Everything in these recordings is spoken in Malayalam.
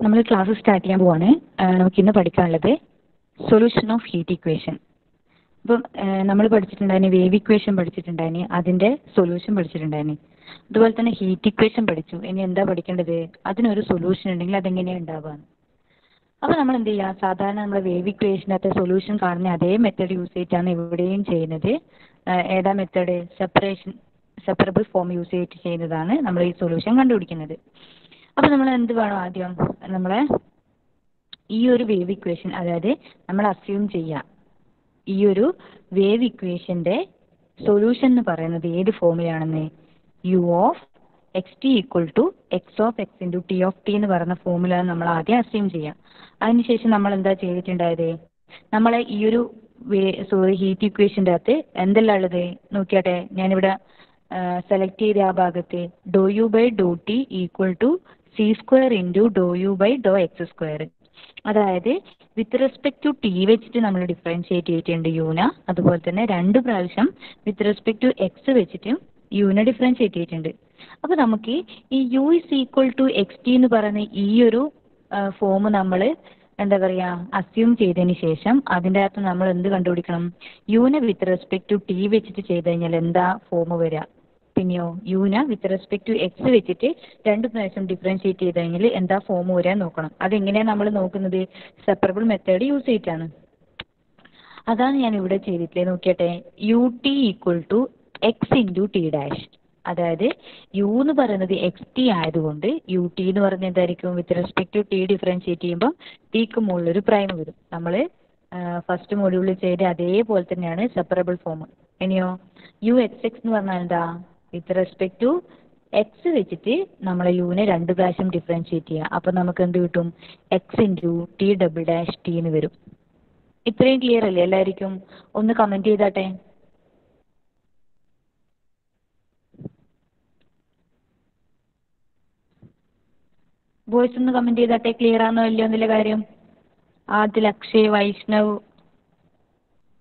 നമ്മൾ ക്ലാസ് സ്റ്റാർട്ട് ചെയ്യാൻ പോവാണ്. നമുക്ക് ഇന്ന് പഠിക്കാനുള്ളത് സൊല്യൂഷൻ ഓഫ് ഹീറ്റ് ഇക്വേഷൻ അപ്പം നമ്മൾ പഠിച്ചിട്ടുണ്ടായിന് വേവ് ഇക്വേഷൻ പഠിച്ചിട്ടുണ്ടായിന് അതിന്റെ സൊല്യൂഷൻ പഠിച്ചിട്ടുണ്ടായിന്. അതുപോലെ തന്നെ ഹീറ്റ് ഇക്വേഷൻ പഠിച്ചു. ഇനി എന്താ പഠിക്കേണ്ടത്? അതിനൊരു സൊല്യൂഷൻ ഉണ്ടെങ്കിൽ അതെങ്ങനെയാണ് ഉണ്ടാവുക? അപ്പൊ നമ്മൾ എന്ത് ചെയ്യുക സാധാരണ നമ്മൾ വേവ് ഇക്വേഷനകത്തെ സൊല്യൂഷൻ കാണുന്ന അതേ മെത്തേഡ് യൂസ് ചെയ്തിട്ടാണ് ഇവിടെയും ചെയ്യുന്നത്. ഏതാ method separation separable form use ചെയ്തിട്ട് ചെയ്യുന്നതാണ് നമ്മൾ ഈ സൊല്യൂഷൻ കണ്ടുപിടിക്കുന്നത്. അപ്പൊ നമ്മൾ എന്ത് വേണം ആദ്യം? നമ്മളെ ഈ ഒരു വേവ് ഇക്വേഷൻ അതായത് നമ്മൾ അസ്യൂം ചെയ്യാം. ഈ ഒരു വേവ് ഇക്വേഷന്റെ സൊല്യൂഷൻ എന്ന് പറയുന്നത് ഏത് ഫോമിലാണെന്ന് u of x t equal to x of x into t of t എന്ന് പറയുന്ന ഫോമുല നമ്മൾ ആദ്യം അസ്യൂം ചെയ്യാം. അതിനുശേഷം നമ്മൾ എന്താ ചെയ്തിട്ടുണ്ടായത്? നമ്മളെ ഈ ഒരു സോറി ഹീറ്റ് ഇക്വേഷന്റെ അകത്ത് എന്തെല്ലാം ഉള്ളത്? നോക്കിയാട്ടെ ഞാനിവിടെ സെലക്ട് ചെയ്ത ആ ഭാഗത്ത് doe u by doe t equal to c square into doe u by doe x square അതായത് വിത്ത് റെസ്പെക്ട് ടു ടി വെച്ചിട്ട് നമ്മൾ ഡിഫറൻഷിയേറ്റ് ചെയ്തിട്ടുണ്ട് യൂന അതുപോലെ തന്നെ രണ്ട് പ്രാവശ്യം വിത്ത് റെസ്പെക്ട് ടു എക്സ് വെച്ചിട്ട് യൂന ഡിഫറൻഷിയേറ്റ് ചെയ്തിട്ടുണ്ട്. അപ്പോൾ നമുക്ക് ഈ u is equal to x t എന്ന് പറയുന്ന ഈ ഒരു ഫോം നമ്മൾ എന്താ പറയുക അസ്യൂം ചെയ്തതിന് ശേഷം അതിന്റെ അകത്ത് നമ്മൾ എന്ത് കണ്ടുപിടിക്കണം? യൂന വിത്ത് റെസ്പെക്ട് ടു ടി വെച്ചിട്ട് ചെയ്ത് കഴിഞ്ഞാൽ എന്താ ഫോം വരിക പിന്നെയോ യൂന വിത്ത് റെസ്പെക്ട് ടു എക്സ് വെച്ചിട്ട് രണ്ട് പ്രാവശ്യം ഡിഫറൻഷിയേറ്റ് ചെയ്ത് കഴിഞ്ഞാൽ എന്താ ഫോം വരാൻ നോക്കണം. അതെങ്ങനെയാണ് നമ്മൾ നോക്കുന്നത്? സെപ്പറബിൾ മെത്തേഡ് യൂസ് ചെയ്തിട്ടാണ്. അതാണ് ഞാൻ ഇവിടെ ചെയ്തിട്ടില്ലേ നോക്കിയട്ടെ. U t equal to x into t dash അതായത് യു എന്ന് പറയുന്നത് എക്സ് ടി ആയതുകൊണ്ട് യു ടി എന്ന് പറഞ്ഞ എന്തായിരിക്കും? With respect to t differentiate ചെയ്യുമ്പോൾ ടിക്ക് മുകളിൽ ഒരു പ്രൈം വരും. നമ്മൾ ഫസ്റ്റ് മൊഡ്യൂളിൽ ചെയ്ത അതേപോലെ തന്നെയാണ് സെപ്പറബിൾ ഫോം ഇനിയോ? യു എക്സ് എക്സ് എന്ന് പറഞ്ഞാൽ എന്താ? വിത്ത് റെസ്പെക്ട് ടു എക്സ് വെച്ചിട്ട് നമ്മളെ യുവിനെ രണ്ട് പ്രാവശ്യം ഡിഫറൻഷിയേറ്റ് ചെയ്യുക അപ്പോൾ നമുക്ക് എന്ത് കിട്ടും? X into t double dash t എന്ന് വരും. ഇത്രയും ക്ലിയർ അല്ലേ എല്ലാവർക്കും ഒന്ന് കമന്റ് ചെയ്താട്ടെ. ബോയ്സ് ഒന്ന് കമന്റ് ചെയ്താട്ടെ. ക്ലിയർ ആണോ ഇല്ലയോ എന്നുള്ള കാര്യം? ആദിൽ അക്ഷയ് വൈഷ്ണവ്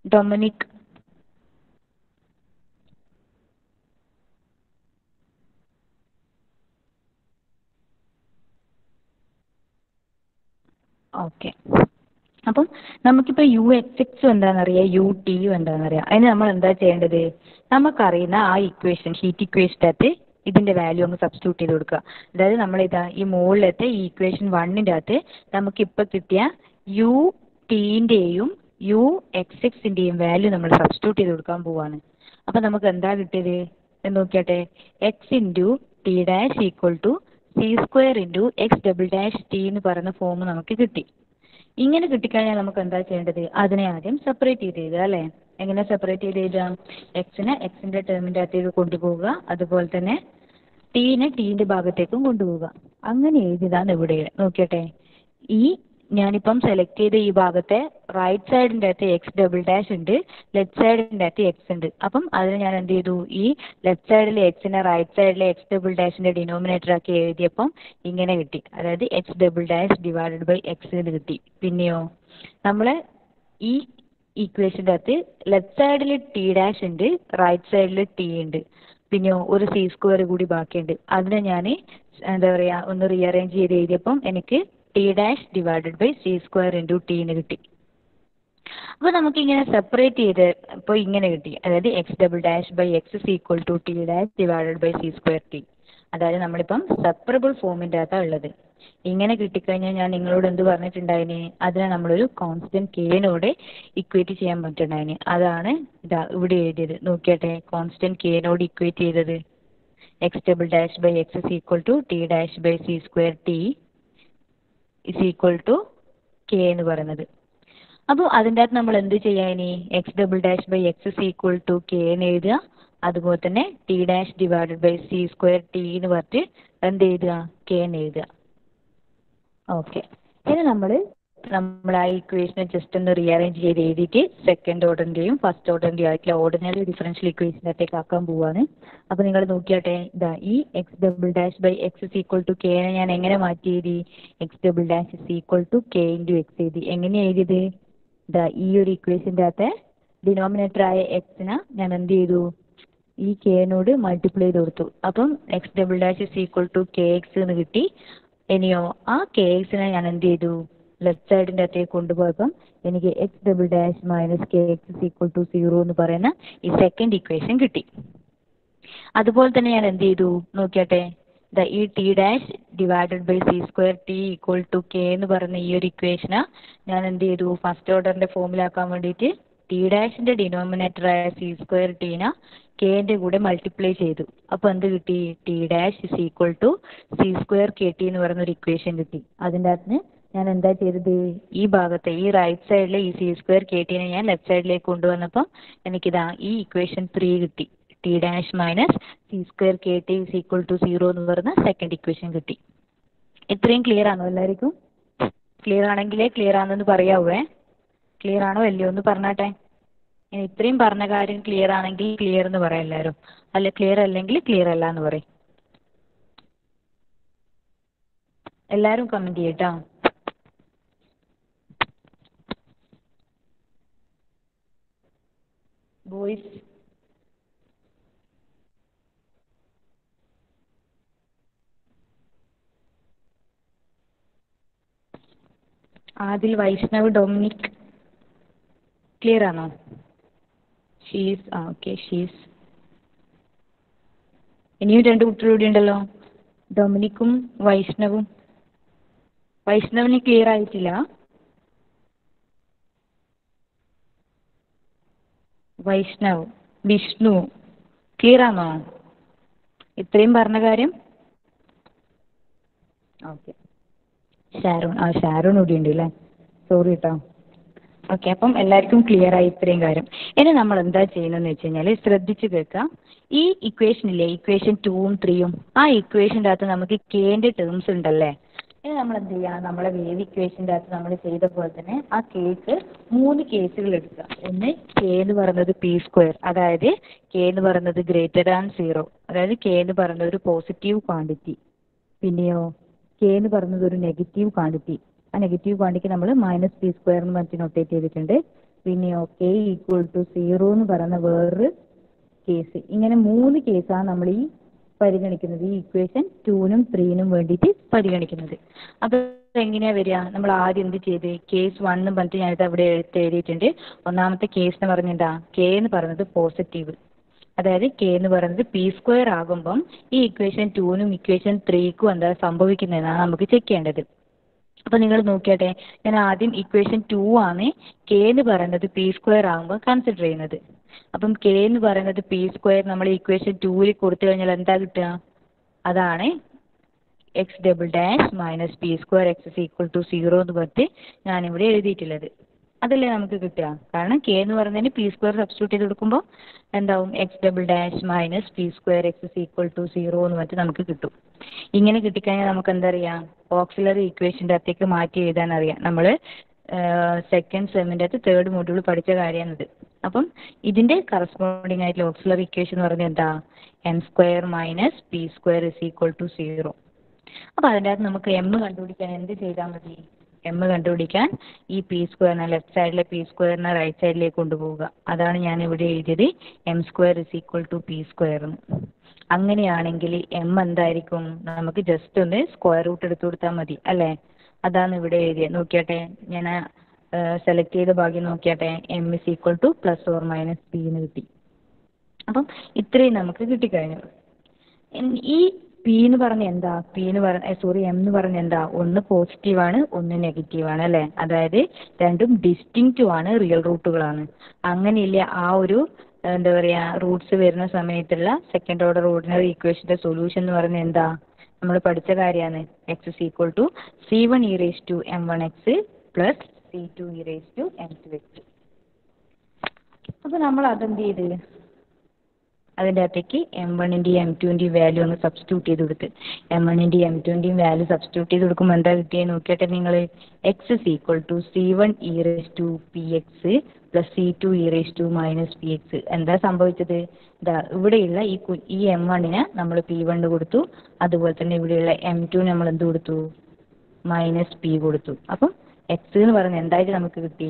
ഡൊമിനിക് ഓക്കെ അപ്പം നമുക്കിപ്പോൾ യു എക്സ് എക്സും എന്താണെന്നറിയാം യു ടിയും എന്താണെന്നറിയാം അതിന് നമ്മൾ എന്താ ചെയ്യേണ്ടത്? നമുക്കറിയുന്ന ആ ഇക്വേഷൻ ഹീറ്റ് ഇക്വേഷന്റെ ഇതിന്റെ വാല്യൂ അങ്ങ് സബ്സ്റ്റിറ്റ്യൂട്ട് ചെയ്ത് കൊടുക്കുക. അതായത് നമ്മൾ ഇതാ ഈ മുകളിലത്തെ ഈ ഇക്വേഷൻ വണ്ണിന്റെ അകത്ത് നമുക്കിപ്പോൾ കിട്ടിയ യു ടീന്റെയും യു എക്സ് എക്സിന്റെയും വാല്യൂ നമ്മൾ സബ്സ്റ്റിറ്റ്യൂട്ട് ചെയ്ത് കൊടുക്കാൻ പോവാണ്. അപ്പം നമുക്ക് എന്താ കിട്ടിയത്? നോക്കിയാട്ടെ. X into t dash equal to C square into X double dash T എന്ന് പറയുന്ന ഫോം നമുക്ക് കിട്ടി. ഇങ്ങനെ കിട്ടിക്കഴിഞ്ഞാൽ നമുക്ക് എന്താ ചെയ്യേണ്ടത്? അതിനെ ആദ്യം സെപ്പറേറ്റ് ചെയ്ത് എഴുതുക അല്ലേ? എങ്ങനെ സെപ്പറേറ്റ് ചെയ്ത് എഴുതുക എക്സിനെ എക്സിന്റെ ടേമിന്റെ അകത്തേക്ക് കൊണ്ടുപോവുക. അതുപോലെ തന്നെ ടീനെ ടീന്റെ ഭാഗത്തേക്കും കൊണ്ടുപോവുക. അങ്ങനെ എഴുതിയതാണ് ഇവിടെ. നോക്കിയട്ടെ. ഈ ഞാനിപ്പം സെലക്ട് ചെയ്ത ഈ ഭാഗത്തെ റൈറ്റ് സൈഡിന്റെ അകത്ത് എക്സ് ഡബിൾ ഡാഷ് ഉണ്ട് ലെഫ്റ്റ് സൈഡിന്റെ അകത്ത് എക്സ് ഉണ്ട്. അപ്പം അതിന് ഞാൻ എന്ത് ചെയ്തു? ഈ ലെഫ്റ്റ് സൈഡിലെ എക്സിനെ റൈറ്റ് സൈഡിലെ എക്സ് ഡബിൾ ഡാഷിന്റെ ഡിനോമിനേറ്റർ ആക്കി എഴുതിയപ്പം ഇങ്ങനെ കിട്ടി. അതായത് x double dash divided by x എന്ന് കിട്ടി. പിന്നെയോ? നമ്മൾ ഈ ഇക്വേഷന്റെ അകത്ത് ലെഫ്റ്റ് സൈഡിൽ ടി ഡാഷ് ഉണ്ട് റൈറ്റ് സൈഡിൽ ടി ഉണ്ട്. പിന്നെ ഒരു സി സ്ക്വയർ കൂടി ബാക്കിയുണ്ട്. അതിനെ ഞാൻ എന്താ പറയുക ഒന്ന് റീഅറേഞ്ച് ചെയ്ത് എഴുതിയപ്പം എനിക്ക് t dash divided by c square into t എന്ന് കിട്ടി. അപ്പോൾ നമുക്ക് ഇങ്ങനെ സെപ്പറേറ്റ് ചെയ്ത് ഇപ്പോൾ ഇങ്ങനെ കിട്ടി. അതായത് x double dash by x is equal to t dash divided by c square t അതായത് നമ്മളിപ്പം സെപ്പറബിൾ ഫോമിന്റെ അകത്താണ് ഉള്ളത്. ഇങ്ങനെ കിട്ടിക്കഴിഞ്ഞാൽ ഞാൻ നിങ്ങളോട് എന്ത് പറഞ്ഞിട്ടുണ്ടായിന്? അതിനെ നമ്മളൊരു കോൺസ്റ്റന്റ് കെയിനോടെ ഇക്വേറ്റ് ചെയ്യാൻ പറ്റുണ്ടായിന്. അതാണ് ഇതാ ഇവിടെ എഴുതിയത്. നോക്കിയാട്ടെ കോൺസ്റ്റന്റ് കെയിനോട് ഇക്വേറ്റ് ചെയ്തത്. X double dash by x is equal to t dash by c square t is equal to k എന്ന് പറയുന്നത്. അപ്പോൾ അതിന്റെ അകത്ത് നമ്മൾ എന്ത് ചെയ്യാൻ ഇനി? X double dash by x is equal to k എന്ന് എഴുതുക. അതുപോലെ തന്നെ t dash divided by c square t എന്ന് പറഞ്ഞിട്ട് എന്ത് എഴുതുക? കെ എന്ന് എഴുതുക. ഓക്കെ ഇനി നമ്മൾ നമ്മൾ ആ ഇക്വേഷനെ ജസ്റ്റ് ഒന്ന് റീഅറേഞ്ച് ചെയ്ത് എഴുതിയിട്ട് സെക്കൻഡ് ഓർഡറിന്റെയും ഫസ്റ്റ് ഓർഡറിന്റെയും ആയിട്ടുള്ള ഓർഡിനറി ഡിഫറൻഷ്യൽ ഇക്വേഷനകത്തേക്ക് ആക്കാൻ പോവാണ്. അപ്പോൾ നിങ്ങൾ നോക്കിയാട്ടെ ഇതാ ഈ x double dash by x is equal to കെനെ ഞാൻ എങ്ങനെ മാറ്റി എഴുതി? X double dash is equal to k into x എഴുതി. എങ്ങനെ എഴുതിയത്? ഇതാ ഈ ഒരു ഇക്വേഷന്റെ അകത്തെ ഡിനോമിനേറ്റർ ആയ എക്സിനെ ഞാൻ എന്ത് ചെയ്തു? ഈ കെനോട് മൾട്ടിപ്ലൈ ചെയ്ത് കൊടുത്തു. അപ്പം x double dash is equal to k x എന്ന് കിട്ടി. ഇനിയോ ആ കെ എക്സിനെ ഞാൻ എന്ത് ചെയ്തു? ലെഫ്റ്റ് സൈഡിന്റെ അകത്തേക്ക് കൊണ്ടുപോയപ്പം എനിക്ക് x double dash minus k x is equal to zero എന്ന് പറയുന്ന ഈ സെക്കൻഡ് ഇക്വേഷൻ കിട്ടി. അതുപോലെ തന്നെ ഞാൻ എന്ത് ചെയ്തു? നോക്കിയാട്ടെ. ദ ഈ t dash divided by c square t equal to k എന്ന് പറയുന്ന ഈ ഒരു ഇക്വേഷന് ഞാൻ എന്ത് ചെയ്തു? ഫസ്റ്റ് ഓർഡറിന്റെ ഫോമിലാക്കാൻ വേണ്ടിയിട്ട് ടി ഡാഷിന്റെ ഡിനോമിനേറ്ററായ സി സ്ക്വയർ ടീന കെന്റെ കൂടെ മൾട്ടിപ്ലൈ ചെയ്തു. അപ്പോൾ എന്ത് കിട്ടി? T dash is equal to c square k t എന്ന് പറയുന്ന ഒരു ഇക്വേഷൻ കിട്ടി. അതിന്റെ അകത്ത് ഞാൻ എന്താ ചെയ്തത്? ഈ ഭാഗത്തെ ഈ റൈറ്റ് സൈഡിലെ ഈ സി സ്ക്വയർ കെ ടീനെ ഞാൻ ലെഫ്റ്റ് സൈഡിലേക്ക് കൊണ്ടുവന്നപ്പോൾ എനിക്കിതാ ഈ ഇക്വേഷൻ ത്രീ കിട്ടി. T dash minus c square k t is equal to zero എന്ന് പറയുന്ന സെക്കൻഡ് ഇക്വേഷൻ കിട്ടി. ഇത്രയും ക്ലിയർ ആണോ എല്ലാവർക്കും? ക്ലിയർ ആണെങ്കിലേ ക്ലിയർ ആണെന്ന് പറയാവേ. ക്ലിയർ ആണോ അല്ലയോ എന്ന് പറഞ്ഞാട്ടെ? ഇത്രയും പറഞ്ഞ കാര്യം ക്ലിയർ ആണെങ്കിൽ ക്ലിയർ എന്ന് പറയാം എല്ലാവരും. അല്ല ക്ലിയർ അല്ലെങ്കിൽ ക്ലിയർ അല്ല എന്ന് പറയും. എല്ലാവരും കമന്റ് ചെയ്യട്ടോ boys Adil Vaishnav Dominic. Clear ആണോ? ഷീസ് ആ ഓക്കെ ഷീസ് ഇനിയും രണ്ട് കുട്ടികൾ കൂടി ഉണ്ടല്ലോ. ഡൊമിനിക്കും വൈഷ്ണവും. വൈഷ്ണവിന് ക്ലിയർ ആയിട്ടില്ല. വൈഷ്ണവ് വിഷ്ണു ക്ലിയറാണോ ഇത്രയും പറഞ്ഞ കാര്യം? ഓക്കെ. ഷാരൂൺ ആ ഷാരൂൺ കൂടി ഉണ്ട് അല്ലേ? സോറി കേട്ടോ ഓക്കെ അപ്പം എല്ലാവർക്കും ക്ലിയർ ആയി ഇത്രയും കാര്യം. ഇനി നമ്മൾ എന്താ ചെയ്യുന്നതെന്ന് വെച്ച് കഴിഞ്ഞാൽ ശ്രദ്ധിച്ച് കേൾക്കുക. ഈ ഇക്വേഷൻ ഇല്ലേ? ഇക്വേഷൻ ടൂവും ത്രീയും ആ ഇക്വേഷന്റെ അകത്ത് നമുക്ക് കെന്റെ ടേംസ് ഉണ്ടല്ലേ? ഇനി നമ്മൾ എന്ത് ചെയ്യാം? നമ്മളെ വേവ് ഇക്വേഷന്റെ അകത്ത് നമ്മൾ ചെയ്ത പോലെ തന്നെ ആ കേസ് മൂന്ന് കേസുകൾ എടുക്കുക. ഒന്ന് കെ എന്ന് പറയുന്നത് പി സ്ക്വയർ അതായത് കെ എന്ന് പറയുന്നത് ഗ്രേറ്റർ ദാൻ സീറോ അതായത് കെ എന്ന് പറയുന്നത് ഒരു പോസിറ്റീവ് ക്വാണ്ടിറ്റി പിന്നെയോ? കെ എന്ന് പറയുന്നത് ഒരു നെഗറ്റീവ് ക്വാണ്ടിറ്റി ആ നെഗറ്റീവ് ക്വാണ്ടിറ്റി നമ്മൾ മൈനസ് പി സ്ക്വയർ എന്ന് പറഞ്ഞിട്ട് നൊട്ടേറ്റ് ചെയ്തിട്ടുണ്ട്. പിന്നെയോ? കെ ഈക്വൽ ടു സീറോ എന്ന് പറയുന്ന വേറൊരു കേസ് ഇങ്ങനെ മൂന്ന് കേസാണ് നമ്മൾ ഈ പരിഗണിക്കുന്നത്. ഈ ഇക്വേഷൻ ടൂനും ത്രീനും വേണ്ടിയിട്ട് പരിഗണിക്കുന്നത്. അപ്പോൾ എങ്ങനെയാ വരിക? നമ്മൾ ആദ്യം എന്ത് ചെയ്ത്? കേസ് വൺ എന്ന് പറഞ്ഞിട്ട് ഞാനിത് അവിടെ എടുത്ത് എഴുതിയിട്ടുണ്ട്. ഒന്നാമത്തെ കേസ് എന്ന് പറഞ്ഞെന്താ കെ എന്ന് പറയുന്നത് പോസിറ്റീവ് അതായത് കെ എന്ന് പറയുന്നത് പി സ്ക്വയർ ആകുമ്പം ഈ ഇക്വേഷൻ ടൂനും ഇക്വേഷൻ ത്രീക്കും എന്താ സംഭവിക്കുന്നതെന്നാണ് നമുക്ക് ചെക്ക് ചെയ്യേണ്ടത്. അപ്പോൾ നിങ്ങൾ നോക്കിയാട്ടെ ഞാൻ ആദ്യം ഇക്വേഷൻ ടു ആണ് കെ എന്ന് പറയുന്നത് പി സ്ക്വയർ ആകുമ്പോൾ കൺസിഡർ ചെയ്യുന്നത്. അപ്പം കെ എന്ന് പറയുന്നത് പി സ്ക്വയർ നമ്മൾ ഇക്വേഷൻ ടൂവിൽ കൊടുത്തു കഴിഞ്ഞാൽ എന്താ കിട്ടുക? അതാണ് x double dash minus p square x is equal to zero എന്ന് പറഞ്ഞിട്ട് ഞാനിവിടെ എഴുതിയിട്ടുള്ളത്. അതല്ലേ നമുക്ക് കിട്ടുക? കാരണം കെ എന്ന് പറയുന്നതിന് പി സ്ക്വയർ സബ്സ്റ്റിറ്റ്യൂട്ട് ചെയ്ത് കൊടുക്കുമ്പോൾ എന്താവും? X double dash minus p square x is equal to zero എന്ന് പറഞ്ഞിട്ട് നമുക്ക് കിട്ടും. ഇങ്ങനെ കിട്ടിക്കഴിഞ്ഞാൽ നമുക്ക് എന്താ അറിയാം? ഓക്സിലറി ഇക്വേഷന്റെ അകത്തേക്ക് മാറ്റി എഴുതാൻ അറിയാം. നമ്മൾ സെക്കൻഡ് സെമ്മിന്റെ അകത്ത് തേർഡ് മൊഡ്യൂൾ പഠിച്ച കാര്യമാണിത്. അപ്പം ഇതിന്റെ കറസ്പോണ്ടിങ് ആയിട്ടുള്ള ഓക്സിലറി ഇക്വേഷൻ എന്ന് പറഞ്ഞാൽ എന്താ? M square minus p square is equal to zero അപ്പോൾ അതിന്റെ അകത്ത് നമുക്ക് എം കണ്ടുപിടിക്കാൻ എന്ത് ചെയ്താൽ മതി? എം കണ്ടുപിടിക്കാൻ ഈ പി സ്ക്വയറിനെ ലെഫ്റ്റ് സൈഡിലെ പി സ്ക്വയറിനെ റൈറ്റ് സൈഡിലേക്ക് കൊണ്ടുപോവുക. അതാണ് ഞാൻ ഇവിടെ എഴുതിയത് m square is equal to p square അങ്ങനെയാണെങ്കിൽ എം എന്തായിരിക്കും? നമുക്ക് ജസ്റ്റ് ഒന്ന് സ്ക്വയർ റൂട്ട് എടുത്തു കൊടുത്താൽ മതി അല്ലേ? അതാണ് ഇവിടെ എഴുതിയത്. നോക്കിയാട്ടെ ഞാൻ സെലക്ട് ചെയ്ത ഭാഗ്യം നോക്കിയാട്ടെ m is equal to plus or minus p എന്ന് കിട്ടി. അപ്പം ഇത്രയും നമുക്ക് കിട്ടിക്കഴിഞ്ഞു. ഈ പി എന്ന് പറഞ്ഞ എന്താ? പി എന്ന് പറഞ്ഞ സോറി എം എന്ന് പറഞ്ഞ എന്താ? ഒന്ന് പോസിറ്റീവ് ആണ് ഒന്ന് നെഗറ്റീവ് ആണ് അല്ലേ? അതായത് രണ്ടും ഡിസ്റ്റിങ്ക്റ്റും ആണ് റിയൽ റൂട്ടുകളാണ് അങ്ങനെയില്ല ആ ഒരു എന്താ പറയുക റൂട്ട്സ് വരുന്ന സമയത്തുള്ള സെക്കൻഡ് ഓർഡർ ഓർഡിനറി ഇക്വേഷന്റെ സൊല്യൂഷൻ എന്ന് പറഞ്ഞ എന്താ? നമ്മൾ പഠിച്ച കാര്യമാണ്. X is equal to c one e raise to m one x plus c two e raise to m two x അപ്പോൾ നമ്മൾ അതെന്ത് ചെയ്ത്? അതിന്റെ അകത്തേക്ക് എം വണ്ണിന്റെയും എം ടുവിന്റെയും വാല്യൂ ഒന്ന് സബ്സ്റ്റിറ്റ്യൂട്ട് ചെയ്ത് കൊടുത്ത്. എം വണ്ണിന്റെയും എം ടുവിന്റെയും വാല്യൂ സബ്സ്റ്റിറ്റ്യൂട്ട് ചെയ്ത് കൊടുക്കുമ്പോൾ എന്താ കിട്ടിയത് നോക്കിയാട്ടെ നിങ്ങൾ x is equal to c one e raise to p x plus c two e raise to minus p x എന്താ സംഭവിച്ചത്? ഇതാ ഇവിടെയുള്ള ഈ കു ഈ എം വണ്ണിന് നമ്മൾ പി വണ്ണ് കൊടുത്തു. അതുപോലെ തന്നെ ഇവിടെയുള്ള എം ടു നമ്മൾ എന്ത് കൊടുത്തു? മൈനസ് പി കൊടുത്തു. അപ്പം എക്സ് എന്ന് പറയുന്നത് എന്തായിട്ട് നമുക്ക് കിട്ടി?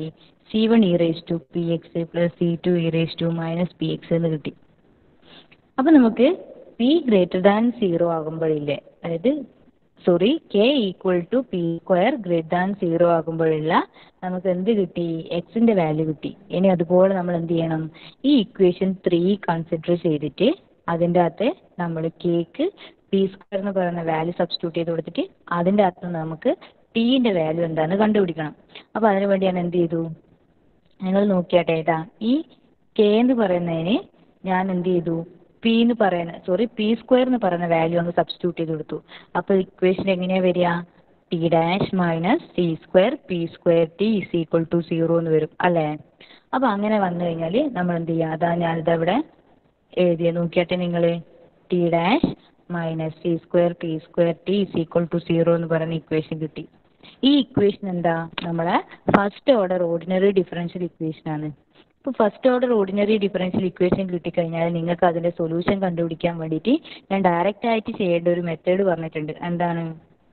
C one e raise to p x plus c two e raise to minus p x എന്ന് കിട്ടി. അപ്പം നമുക്ക് പി ഗ്രേറ്റർ ദാൻ സീറോ ആകുമ്പോഴില്ലേ അതായത് sorry k equal to p square greater than zero ആകുമ്പോഴുള്ള നമുക്ക് എന്ത് കിട്ടി? എക്സിന്റെ വാല്യൂ കിട്ടി. ഇനി അതുപോലെ നമ്മൾ എന്ത് ചെയ്യണം? ഈ ഇക്വേഷൻ ത്രീ കൺസിഡർ ചെയ്തിട്ട് അതിന്റെ അകത്ത് നമ്മൾ കേക്ക് പി സ്ക്വയർ എന്ന് പറയുന്ന വാല്യൂ സബ്സ്റ്റിറ്റ്യൂട്ട് ചെയ്ത് കൊടുത്തിട്ട് അതിന്റെ അകത്ത് നമുക്ക് ടീന്റെ വാല്യൂ എന്താണെന്ന് കണ്ടുപിടിക്കണം. അപ്പോൾ അതിന് വേണ്ടി ഞാൻ എന്ത് ചെയ്തു? നിങ്ങൾ നോക്കിയാട്ടെ ഇതാ. ഈ കെ എന്ന് പറയുന്നതിന് ഞാൻ എന്ത് ചെയ്തു? പി എന്ന് പറയുന്ന സോറി പി സ്ക്വയർ എന്ന് പറയുന്ന വാല്യൂ ഒന്ന് സബ്സ്റ്റിറ്റ്യൂട്ട് ചെയ്ത് കൊടുത്തു. അപ്പോൾ ഇക്വേഷൻ എങ്ങനെയാ വരിക? T dash minus c square p square t is equal to zero എന്ന് വരും അല്ലേ? അപ്പോൾ അങ്ങനെ വന്നു കഴിഞ്ഞാൽ നമ്മൾ എന്ത് ചെയ്യുക അതാ ഞാനിത് ഇവിടെ എഴുതിയ. നോക്കിയാട്ടെ നിങ്ങൾ t dash minus c square p square t is equal to zero എന്ന് പറയുന്ന ഇക്വേഷൻ കിട്ടി. ഈ ഇക്വേഷൻ എന്താ? നമ്മളെ first order ordinary differential equation ആണ്. ഇപ്പോൾ first order ordinary differential equation കിട്ടിക്കഴിഞ്ഞാൽ നിങ്ങൾക്ക് അതിന്റെ സൊല്യൂഷൻ കണ്ടുപിടിക്കാൻ വേണ്ടിയിട്ട് ഞാൻ ഡയറക്റ്റ് ആയിട്ട് ചെയ്യേണ്ട ഒരു മെത്തേഡ് പറഞ്ഞിട്ടുണ്ട്. എന്താണ്?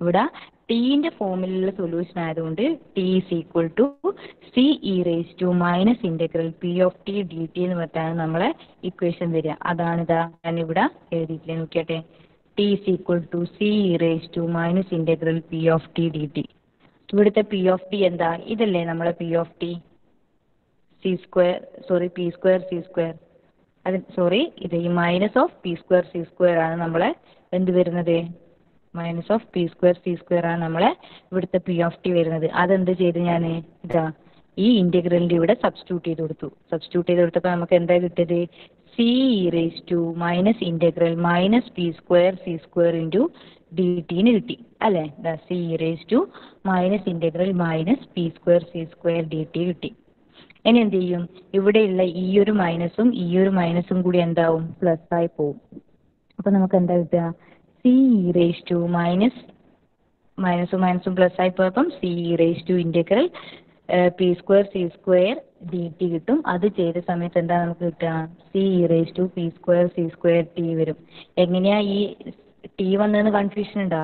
ഇവിടെ ടീന്റെ ഫോമിലുള്ള സൊല്യൂഷൻ ആയതുകൊണ്ട് t is equal to c e raise to minus integral p of t d t എന്ന് പറഞ്ഞാണ് നമ്മളെ ഇക്വേഷൻ വരിക. അതാണിതാ ഞാൻ ഇവിടെ എഴുതിയിട്ടില്ലേ നോക്കിയാട്ടെ t is equal to c e raise to minus integral p of t d t ഇവിടുത്തെ പി ഓഫ് ടി എന്താ? ഇതല്ലേ നമ്മളെ p of t c square sorry p square c square അത് സോറി ഇത് ഈ minus of p square c square ആണ് നമ്മളെ എന്ത് വരുന്നത്? Minus of p square c square ആണ് നമ്മളെ ഇവിടുത്തെ പി ഓഫ് ടി വരുന്നത്. അതെന്ത് ചെയ്ത് ഞാൻ ഇതാ ഈ ഇന്റഗ്രലിന്റെ ഇവിടെ സബ്സ്റ്റിറ്റ്യൂട്ട് ചെയ്ത് കൊടുത്തു. സബ്സ്റ്റിറ്റ്യൂട്ട് ചെയ്ത് കൊടുത്തപ്പോൾ നമുക്ക് എന്താ കിട്ടിയത്? C e raise to minus integral minus p square c square into d tin കിട്ടി. അല്ലേ? C raise to minus integral minus p square c square d t കിട്ടി. ഇനി എന്ത് ചെയ്യും? ഇവിടെയുള്ള ഈ ഒരു മൈനസും ഈ ഒരു മൈനസും കൂടി എന്താവും? പ്ലസ് ആയി പോവും. അപ്പോൾ നമുക്ക് എന്താ കിട്ടുക? സി റേസ് ടു മൈനസ് മൈനസും മൈനസും പ്ലസ് ആയി പോയപ്പം c raise to integral p square c square d t കിട്ടും. അത് ചെയ്ത സമയത്ത് എന്താ നമുക്ക് കിട്ടുക? C raise to p square c square t വരും. എങ്ങനെയാ ഈ ടി വന്നതെന്ന് കൺഫ്യൂഷൻ ഉണ്ടോ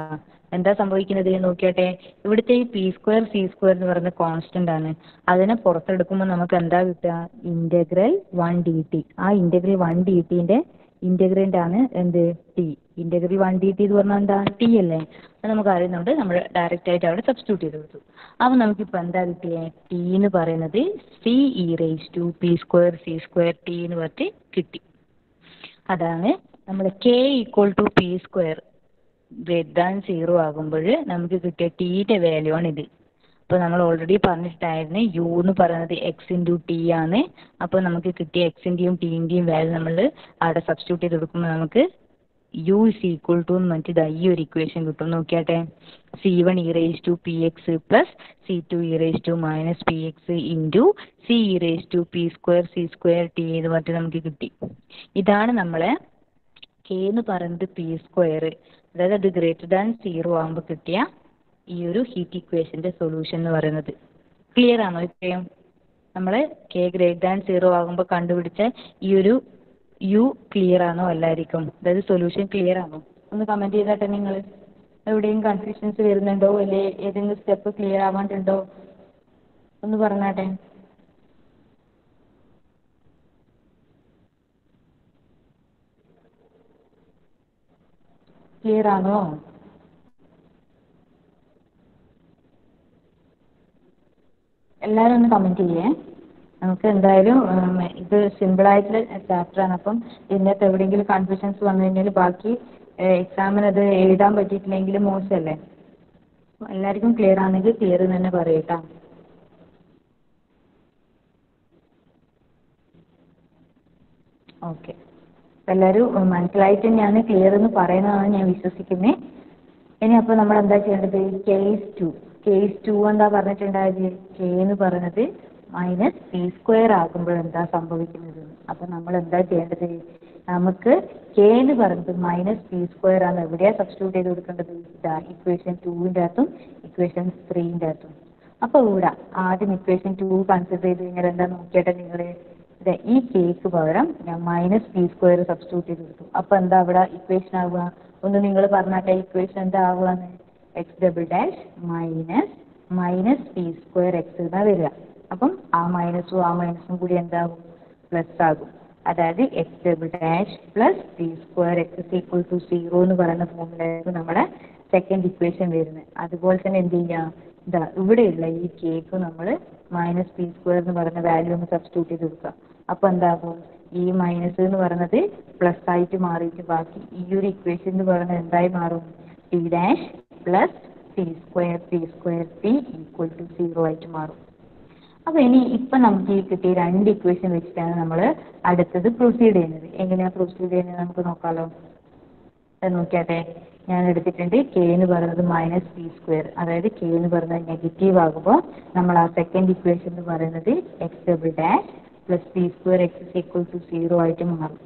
എന്താ സംഭവിക്കുന്നത് നോക്കിയാട്ടെ. ഇവിടുത്തെ ഈ പി സ്ക്വയർ സി സ്ക്വയർ എന്ന് പറയുന്ന കോൺസ്റ്റന്റ് ആണ്. അതിനെ പുറത്തെടുക്കുമ്പോൾ നമുക്ക് എന്താ കിട്ടുക? ഇന്റഗ്രൽ വൺ ഡി ടി ആ ഇന്റഗ്രൽ വൺ ഡി ടിന്റെ ഇന്റഗ്രന്റ് ആണ് എന്ത്? T integral one d t എന്ന് പറഞ്ഞാൽ എന്താ? ടി അല്ലേ? അത് നമുക്ക് അറിയുന്നുണ്ട് നമ്മൾ ഡയറക്റ്റ് ആയിട്ട് അവിടെ സബ്സ്റ്റിറ്റ്യൂട്ട് ചെയ്ത് കൊടുത്തു. അപ്പോൾ നമുക്കിപ്പോൾ എന്താ കിട്ടിയേ? ടി എന്ന് പറയുന്നത് c e raise to p square c square t എന്ന് പറഞ്ഞിട്ട് കിട്ടി. അതാണ് നമ്മൾ k equal to p square greater zero ആകുമ്പോൾ നമുക്ക് കിട്ടിയ ടീന്റെ വാല്യൂ ആണ് ഇത്. അപ്പോൾ നമ്മൾ ഓൾറെഡി പറഞ്ഞിട്ടായിരുന്നു യു എന്ന് പറയുന്നത് എക്സ് ഇന്റു ടി ആണ്. അപ്പോൾ നമുക്ക് കിട്ടിയ എക്സിന്റെയും ടീന്റെയും വാല്യൂ നമ്മൾ അവിടെ സബ്സ്റ്റിറ്റ്യൂട്ട് ചെയ്ത് കൊടുക്കുമ്പോൾ നമുക്ക് യു ഇസ് ഈക്വൽ ടു എന്ന് പറഞ്ഞിട്ട് ഈ ഒരു ഇക്വേഷൻ കിട്ടും. നോക്കിയാട്ടെ. C one e raise to p x plus c two e raise to minus p x into c e raise to p square c square t എന്ന് പറഞ്ഞിട്ട് നമുക്ക് കിട്ടി. ഇതാണ് നമ്മളെ കെ എന്ന് പറയുന്നത് പി സ്ക്വയർ അതായത് അത് ഗ്രേറ്റർ ദാൻ സീറോ ആകുമ്പോൾ കിട്ടിയ ഈ ഒരു ഹീറ്റ് ഇക്വേഷന്റെ സൊല്യൂഷൻ എന്ന് പറയുന്നത്. ക്ലിയർ ആണോ ഇത്രയും? നമ്മൾ കെ ഗ്രേറ്റർ ദാൻ സീറോ ആകുമ്പോൾ കണ്ടുപിടിച്ച ഈ ഒരു യു ക്ലിയർ ആണോ അല്ലായിരിക്കും? അതായത് സൊല്യൂഷൻ ക്ലിയർ ആണോ? ഒന്ന് കമന്റ് ചെയ്താട്ടെ നിങ്ങൾ. എവിടെയും കൺഫ്യൂഷൻസ് വരുന്നുണ്ടോ? അല്ലെ? ഏതെങ്കിലും സ്റ്റെപ്പ് ക്ലിയർ ആവാണ്ടുണ്ടോ? ഒന്ന് പറഞ്ഞാട്ടെ. എല്ലാരും എല്ലാവരും ഒന്ന് കമന്റ് ചെയ്യേ. നമുക്ക് എന്തായാലും ഇത് സിമ്പിളായിട്ടുള്ള ചാപ്റ്ററാണ് അപ്പം ഇതിനകത്ത് എവിടെയെങ്കിലും കൺഫ്യൂഷൻസ് വന്നു കഴിഞ്ഞാൽ ബാക്കി എക്സാമിന് അത് എഴുതാൻ പറ്റിയിട്ടില്ലെങ്കിൽ മോശമല്ലേ? എല്ലാവർക്കും ക്ലിയർ ആണെങ്കിൽ ക്ലിയർ എന്ന് തന്നെ പറയൂ കേട്ടോ ഓക്കെ എല്ലാവരും മനസ്സിലായിട്ട് തന്നെയാണ് ക്ലിയർ എന്ന് പറയുന്നതാണ് ഞാൻ വിശ്വസിക്കുന്നത് ഇനി അപ്പോൾ നമ്മൾ എന്താ ചെയ്യേണ്ടത്? കേസ് ടു കേസ് ടു എന്താ പറഞ്ഞിട്ടുണ്ടായത്? കെ എന്ന് പറയുന്നത് മൈനസ് പി സ്ക്വയർ ആകുമ്പോൾ എന്താ സംഭവിക്കുന്നത്? അപ്പോൾ നമ്മൾ എന്താ ചെയ്യേണ്ടത്? നമുക്ക് കെ എന്ന് പറയുന്നത് മൈനസ് പി സ്ക്വയർ ആണ്. എവിടെയാ സബ്സ്റ്റിറ്റ്യൂട്ട് ചെയ്ത് കൊടുക്കേണ്ടത്? ഇതാ ഇക്വേഷൻ ടുവിന്റെ അകത്തും ഇക്വേഷൻ ത്രീന്റെ അകത്തും. അപ്പോൾ ഇവിടെ ആദ്യം ഇക്വേഷൻ ടു കൺസിഡർ ചെയ്ത് കഴിഞ്ഞാൽ എന്താ നോക്കിയാട്ടെ നിങ്ങൾ ഈ കേക്ക് പകരം ഞാൻ മൈനസ് പി സ്ക്വയർ സബ്സ്റ്റിറ്റ്യൂട്ട് ചെയ്ത് കൊടുത്തു. അപ്പോൾ എന്താ അവിടെ ഇക്വേഷൻ ആവുക? ഒന്ന് നിങ്ങൾ പറഞ്ഞാട്ടെ ഇക്വേഷൻ എന്താ ആവുകയെന്ന് x double dash minus minus p square x എന്നാ വരിക. അപ്പം ആ മൈനസും ആ മൈനസും കൂടി എന്താകും? പ്ലസ് ആകും. അതായത് x double dash plus t square x equal to zero എന്ന് പറയുന്ന ഫോമിലായിരുന്നു നമ്മുടെ സെക്കൻഡ് ഇക്വേഷൻ വരുന്നത്. അതുപോലെ തന്നെ എന്ത് ചെയ്യാം? ഇതാ ഇവിടെയുള്ള ഈ കേക്ക് നമ്മൾ മൈനസ് പി സ്ക്വയർ എന്ന് പറയുന്ന വാല്യൂ ഒന്ന് സബ്സ്റ്റിറ്റ്യൂട്ട് ചെയ്ത് കൊടുക്കുക. അപ്പോൾ എന്താകും ഈ മൈനസ് എന്ന് പറയുന്നത് പ്ലസ് ആയിട്ട് മാറിയിട്ട് ബാക്കി ഈ ഒരു ഇക്വേഷൻ എന്ന് പറയുന്നത് എന്തായി മാറും? T dash plus t square t square t equal to zero ആയിട്ട് മാറും. അപ്പോൾ ഇനി ഇപ്പം നമുക്ക് ഈ കിട്ടിയ രണ്ട് ഇക്വേഷൻ വെച്ചിട്ടാണ് നമ്മൾ അടുത്തത് പ്രൊസീഡ് ചെയ്യുന്നത്. എങ്ങനെയാണ് പ്രൊസീഡ് ചെയ്യുന്നത് നമുക്ക് നോക്കാമല്ലോ നോക്കിയാട്ടെ. ഞാൻ എടുത്തിട്ടുണ്ട് കെ എന്ന് പറയുന്നത് മൈനസ് പി സ്ക്വയർ അതായത് കെ എന്ന് പറയുന്നത് നെഗറ്റീവ് ആകുമ്പോൾ നമ്മൾ ആ സെക്കൻഡ് ഇക്വേഷൻ എന്ന് പറയുന്നത് x double dash plus b square x equal to zero ആയിട്ട് മാറും.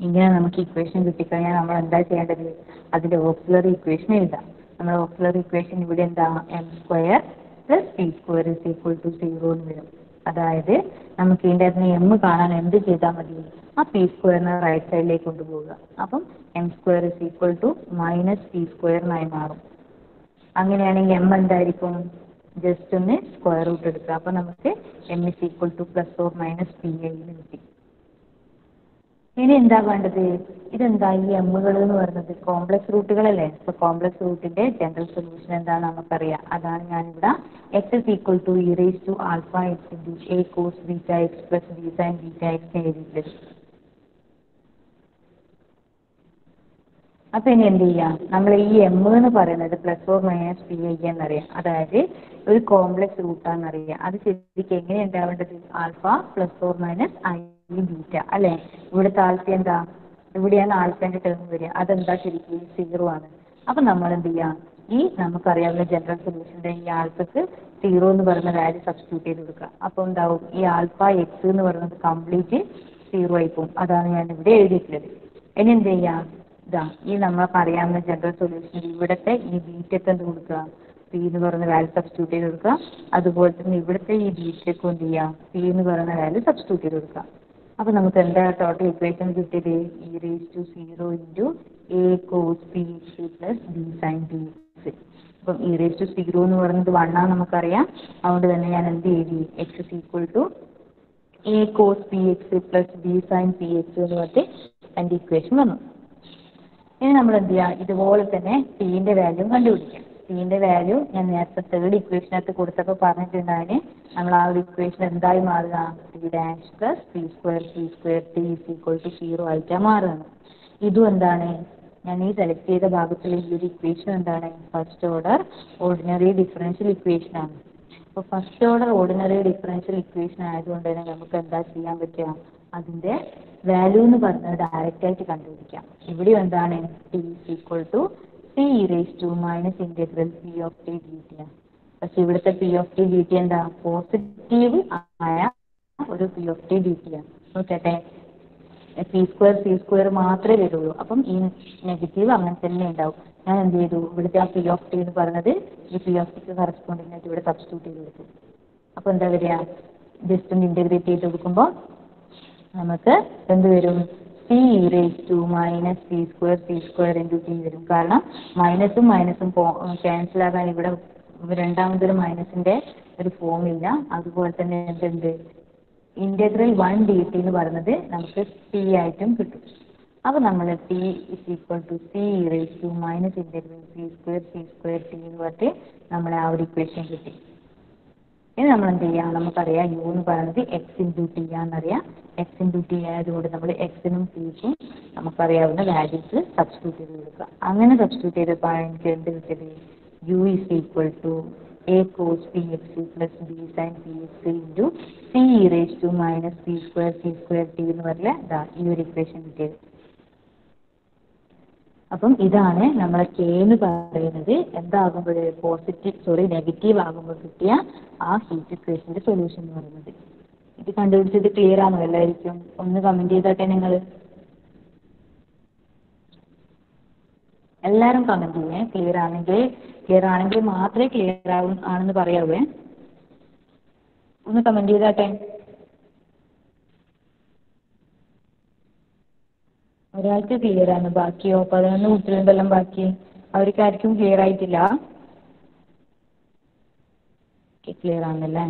ഇങ്ങനെ നമുക്ക് ഇക്വേഷൻ കിട്ടിക്കഴിഞ്ഞാൽ നമ്മൾ എന്താ ചെയ്യേണ്ടത്? അതിന്റെ ഓക്സിലറി ഇക്വേഷൻ എഴുതാം. നമ്മുടെ ഓക്സിലറി ഇക്വേഷൻ ഇവിടെ എന്താ? M square plus b square is equal to zero എന്ന് വരും. അതായത് നമുക്ക് ഇതിന്റെ അകത്ത് എം കാണാൻ എന്ത് ചെയ്താൽ മതി? ആ പി സ്ക്വയറിനെ റൈറ്റ് സൈഡിലേക്ക് കൊണ്ടുപോവുക. അപ്പം m square is equal to minus p സ്ക്വയറിനായി മാറും. അങ്ങനെയാണെങ്കിൽ എം എന്തായിരിക്കും? ജസ്റ്റ് ഒന്ന് സ്ക്വയർ റൂട്ട് എടുക്കുക. അപ്പൊ നമുക്ക് m is equal to plus or minus p എന്ന് കിട്ടി. ഇനി എന്താ വേണ്ടത്? ഇതെന്താ ഈ എമ്മുകൾ എന്ന് പറയുന്നത്? കോംപ്ലക്സ് റൂട്ടുകളല്ലേ അപ്പൊ കോംപ്ലക്സ് റൂട്ടിന്റെ ജനറൽ സൊല്യൂഷൻ എന്താണെന്ന് നമുക്കറിയാം. അതാണ് ഞാനിവിടെ x is equal to e raise to alpha x into a cos beta x plus b sine beta x എഴുതിയിട്ടുണ്ട് അപ്പൊ ഇനി എന്ത് ചെയ്യാം? നമ്മൾ ഈ എം എന്ന് പറയുന്നത് plus or minus p i എന്നറിയാം. അതായത് ഒരു കോംപ്ലക്സ് റൂട്ടാണെന്നറിയാം അത് ശരിക്കും എങ്ങനെ ഉണ്ടാവേണ്ടത്? Alpha plus or minus i beta അല്ലേ? ഇവിടുത്തെ ആൽഫ എന്താ? ഇവിടെയാണ് ആൽഫന്റെ ടേം വരിക. അതെന്താ ശരിക്കും? സീറോ ആണ്. അപ്പൊ നമ്മൾ എന്ത് ചെയ്യാം? ഈ നമുക്കറിയാവുന്ന ജനറൽ സൊല്യൂഷന്റെ ഈ ആൽഫക്ക് സീറോ എന്ന് പറയുന്ന വാല്യൂ സബ്സ്റ്റിറ്റ്യൂട്ട് ചെയ്ത് കൊടുക്കുക. അപ്പോൾ എന്താവും? ഈ ആൽഫ എക്സ് എന്ന് പറയുന്നത് കംപ്ലീറ്റ് സീറോ ആയി പോകും. അതാണ് ഞാൻ ഇവിടെ എഴുതിയിട്ടുള്ളത്. ഇനി എന്ത് ചെയ്യാം? ഇതാ ഈ നമ്മൾക്ക് അറിയാവുന്ന ജനറൽ സൊല്യൂഷൻ ഇവിടുത്തെ ഈ ബീറ്റക്ക് എന്ത് കൊടുക്കുക? പി എന്ന് പറയുന്ന വാല്യൂ സബ്സ്റ്റിറ്റ്യൂട്ട് ചെയ്ത് കൊടുക്കുക. അതുപോലെ തന്നെ ഇവിടുത്തെ ഈ ബീറ്റക്ക് എന്ത് ചെയ്യാം പി എന്ന് പറയുന്ന വാല്യൂ സബ്സ്റ്റിറ്റ്യൂട്ട് ചെയ്ത് കൊടുക്കുക. അപ്പോൾ നമുക്ക് എന്താ ടോട്ടൽ ഇക്വേഷൻ കിട്ടിയത്? E raise to zero into a cos p x plus b sine b x അപ്പം ഇ റേസ് ടു സീറോ എന്ന് പറയുന്നത് വൺ ആണ് നമുക്കറിയാം. അതുകൊണ്ട് തന്നെ ഞാൻ എന്ത് എഴുതി x is equal to a cos p x plus b sine p x എന്ന് പറഞ്ഞിട്ട് എന്റെ ഇക്വേഷൻ വന്നു. ഇനി നമ്മൾ എന്ത് ചെയ്യുക ഇതുപോലെ തന്നെ ടീന്റെ വാല്യൂ കണ്ടുപിടിക്കാം. ടീന്റെ വാല്യൂ ഞാൻ നേരത്തെ തേർഡ് ഇക്വേഷനകത്ത് കൊടുത്തപ്പോൾ പറഞ്ഞിട്ടുണ്ടായിന്. നമ്മൾ ആ ഒരു ഇക്വേഷൻ എന്തായി മാറുക? T dash plus t square t square t equal to zero ആയിട്ടാണ് മാറുകയാണ് ഇതും എന്താണ്? ഞാൻ ഈ സെലക്ട് ചെയ്ത ഭാഗത്തുള്ള ഈ ഒരു ഇക്വേഷൻ എന്താണ്? First order ordinary differential equation ആണ്. അപ്പോൾ first order ordinary differential equation ആയതുകൊണ്ട് തന്നെ നമുക്ക് എന്താ ചെയ്യാൻ പറ്റുക? അതിന്റെ വാല്യൂ എന്ന് പറഞ്ഞത് ഡയറക്റ്റ് ആയിട്ട് കണ്ടുപിടിക്കാം. ഇവിടെ എന്താണ്? T equal to c two minus integral p of t d t പക്ഷെ ഇവിടുത്തെ p of t d t എന്താ? പോസിറ്റീവ് ആയ ഒരു p of t d t ആണ്. നോക്കട്ടെ. പി സ്ക്വയർ പി സ്ക്വയർ മാത്രമേ വരുള്ളൂ. അപ്പം ഈ നെഗറ്റീവ് അങ്ങനെ തന്നെ ഉണ്ടാവും. ഞാൻ എന്ത് ചെയ്തു? ഇവിടുത്തെ ആ പി ഓഫ് ടി എന്ന് പറഞ്ഞത് ഈ പി ഓഫ് ടിക്ക് കറസ്പോണ്ടിങ് ആയിട്ട് ഇവിടെ സബ്സ്റ്റിറ്റ്യൂട്ട് ചെയ്ത് കൊടുത്തു. അപ്പോൾ എന്താ വരിക? ജസ്റ്റ് ഒന്ന് ഇന്റഗ്രേറ്റ് ചെയ്ത് കൊടുക്കുമ്പോൾ നമുക്ക് എന്ത് വരും? C raise to minus c square c square into t വരും. കാരണം മൈനസും മൈനസും ക്യാൻസൽ ആകാൻ ഇവിടെ രണ്ടാമതൊരു മൈനസിന്റെ ഒരു ഫോം ഇല്ല. അതുപോലെ തന്നെ എന്തുണ്ട്? ഇന്റഗ്രൽ വൺ ഡി ടി എന്ന് പറയുന്നത് നമുക്ക് ടി ആയിട്ടും കിട്ടും. അപ്പോൾ നമ്മൾ t is equal to c raise to minus integral c square c square t എന്ന് പറഞ്ഞിട്ട് നമ്മളെ ആ ഒരു ഇക്വേഷൻ കിട്ടി. ഇനി നമ്മൾ എന്ത് ചെയ്യാം? നമുക്കറിയാം യു എന്ന് പറയുന്നത് എക്സ് ഇന്റു ടി ആണെന്നറിയാം. എക്സ് ഇന്റു ടി ആയതുകൊണ്ട് നമ്മൾ എക്സിനും ടിക്കും നമുക്കറിയാവുന്ന വാല്യൂസ് സബ്സ്റ്റിറ്റ്യൂട്ട് ചെയ്ത് കൊടുക്കുക. അങ്ങനെ സബ്സ്റ്റിറ്റ്യൂട്ട് ചെയ്തപ്പോൾ എനിക്ക് എന്ത് കിട്ടിയത് u is equal to a cos p x plus b sine p x into c raise to minus p square c square t എന്ന് പറഞ്ഞാൽ ഈ ഒരു ഇക്വേഷൻ കിട്ടിയത്. അപ്പം ഇതാണ് നമ്മളെ കെ എന്ന് പറയുന്നത്. എന്താകുമ്പോൾ പോസിറ്റീവ് സോറി നെഗറ്റീവ് ആകുമ്പോൾ കിട്ടിയ ആ ഹീറ്റ് ഇക്വേഷന്റെ സൊല്യൂഷൻ എന്ന് പറയുന്നത്. ഇത് കണ്ടുപിടിച്ചത് ക്ലിയർ ആണോ എല്ലാവർക്കും? ഒന്ന് കമന്റ് ചെയ്താട്ടെ നിങ്ങൾ എല്ലാവരും കമന്റ് ചെയ്യേ. ക്ലിയർ ആണെങ്കിൽ ക്ലിയർ ആണെങ്കിൽ മാത്രമേ ക്ലിയർ ആവും ആണെന്ന് പറയാവേ. ഒന്ന് കമന്റ് ചെയ്താട്ടെ ഒരാൾക്ക് ക്ലിയർ ആണ്. ബാക്കിയോ പതിനൊന്ന് കുട്ടികളുണ്ടല്ലോ ബാക്കി ക്ലിയർ ആയിട്ടില്ല. ക്ലിയർ ആണല്ലേ?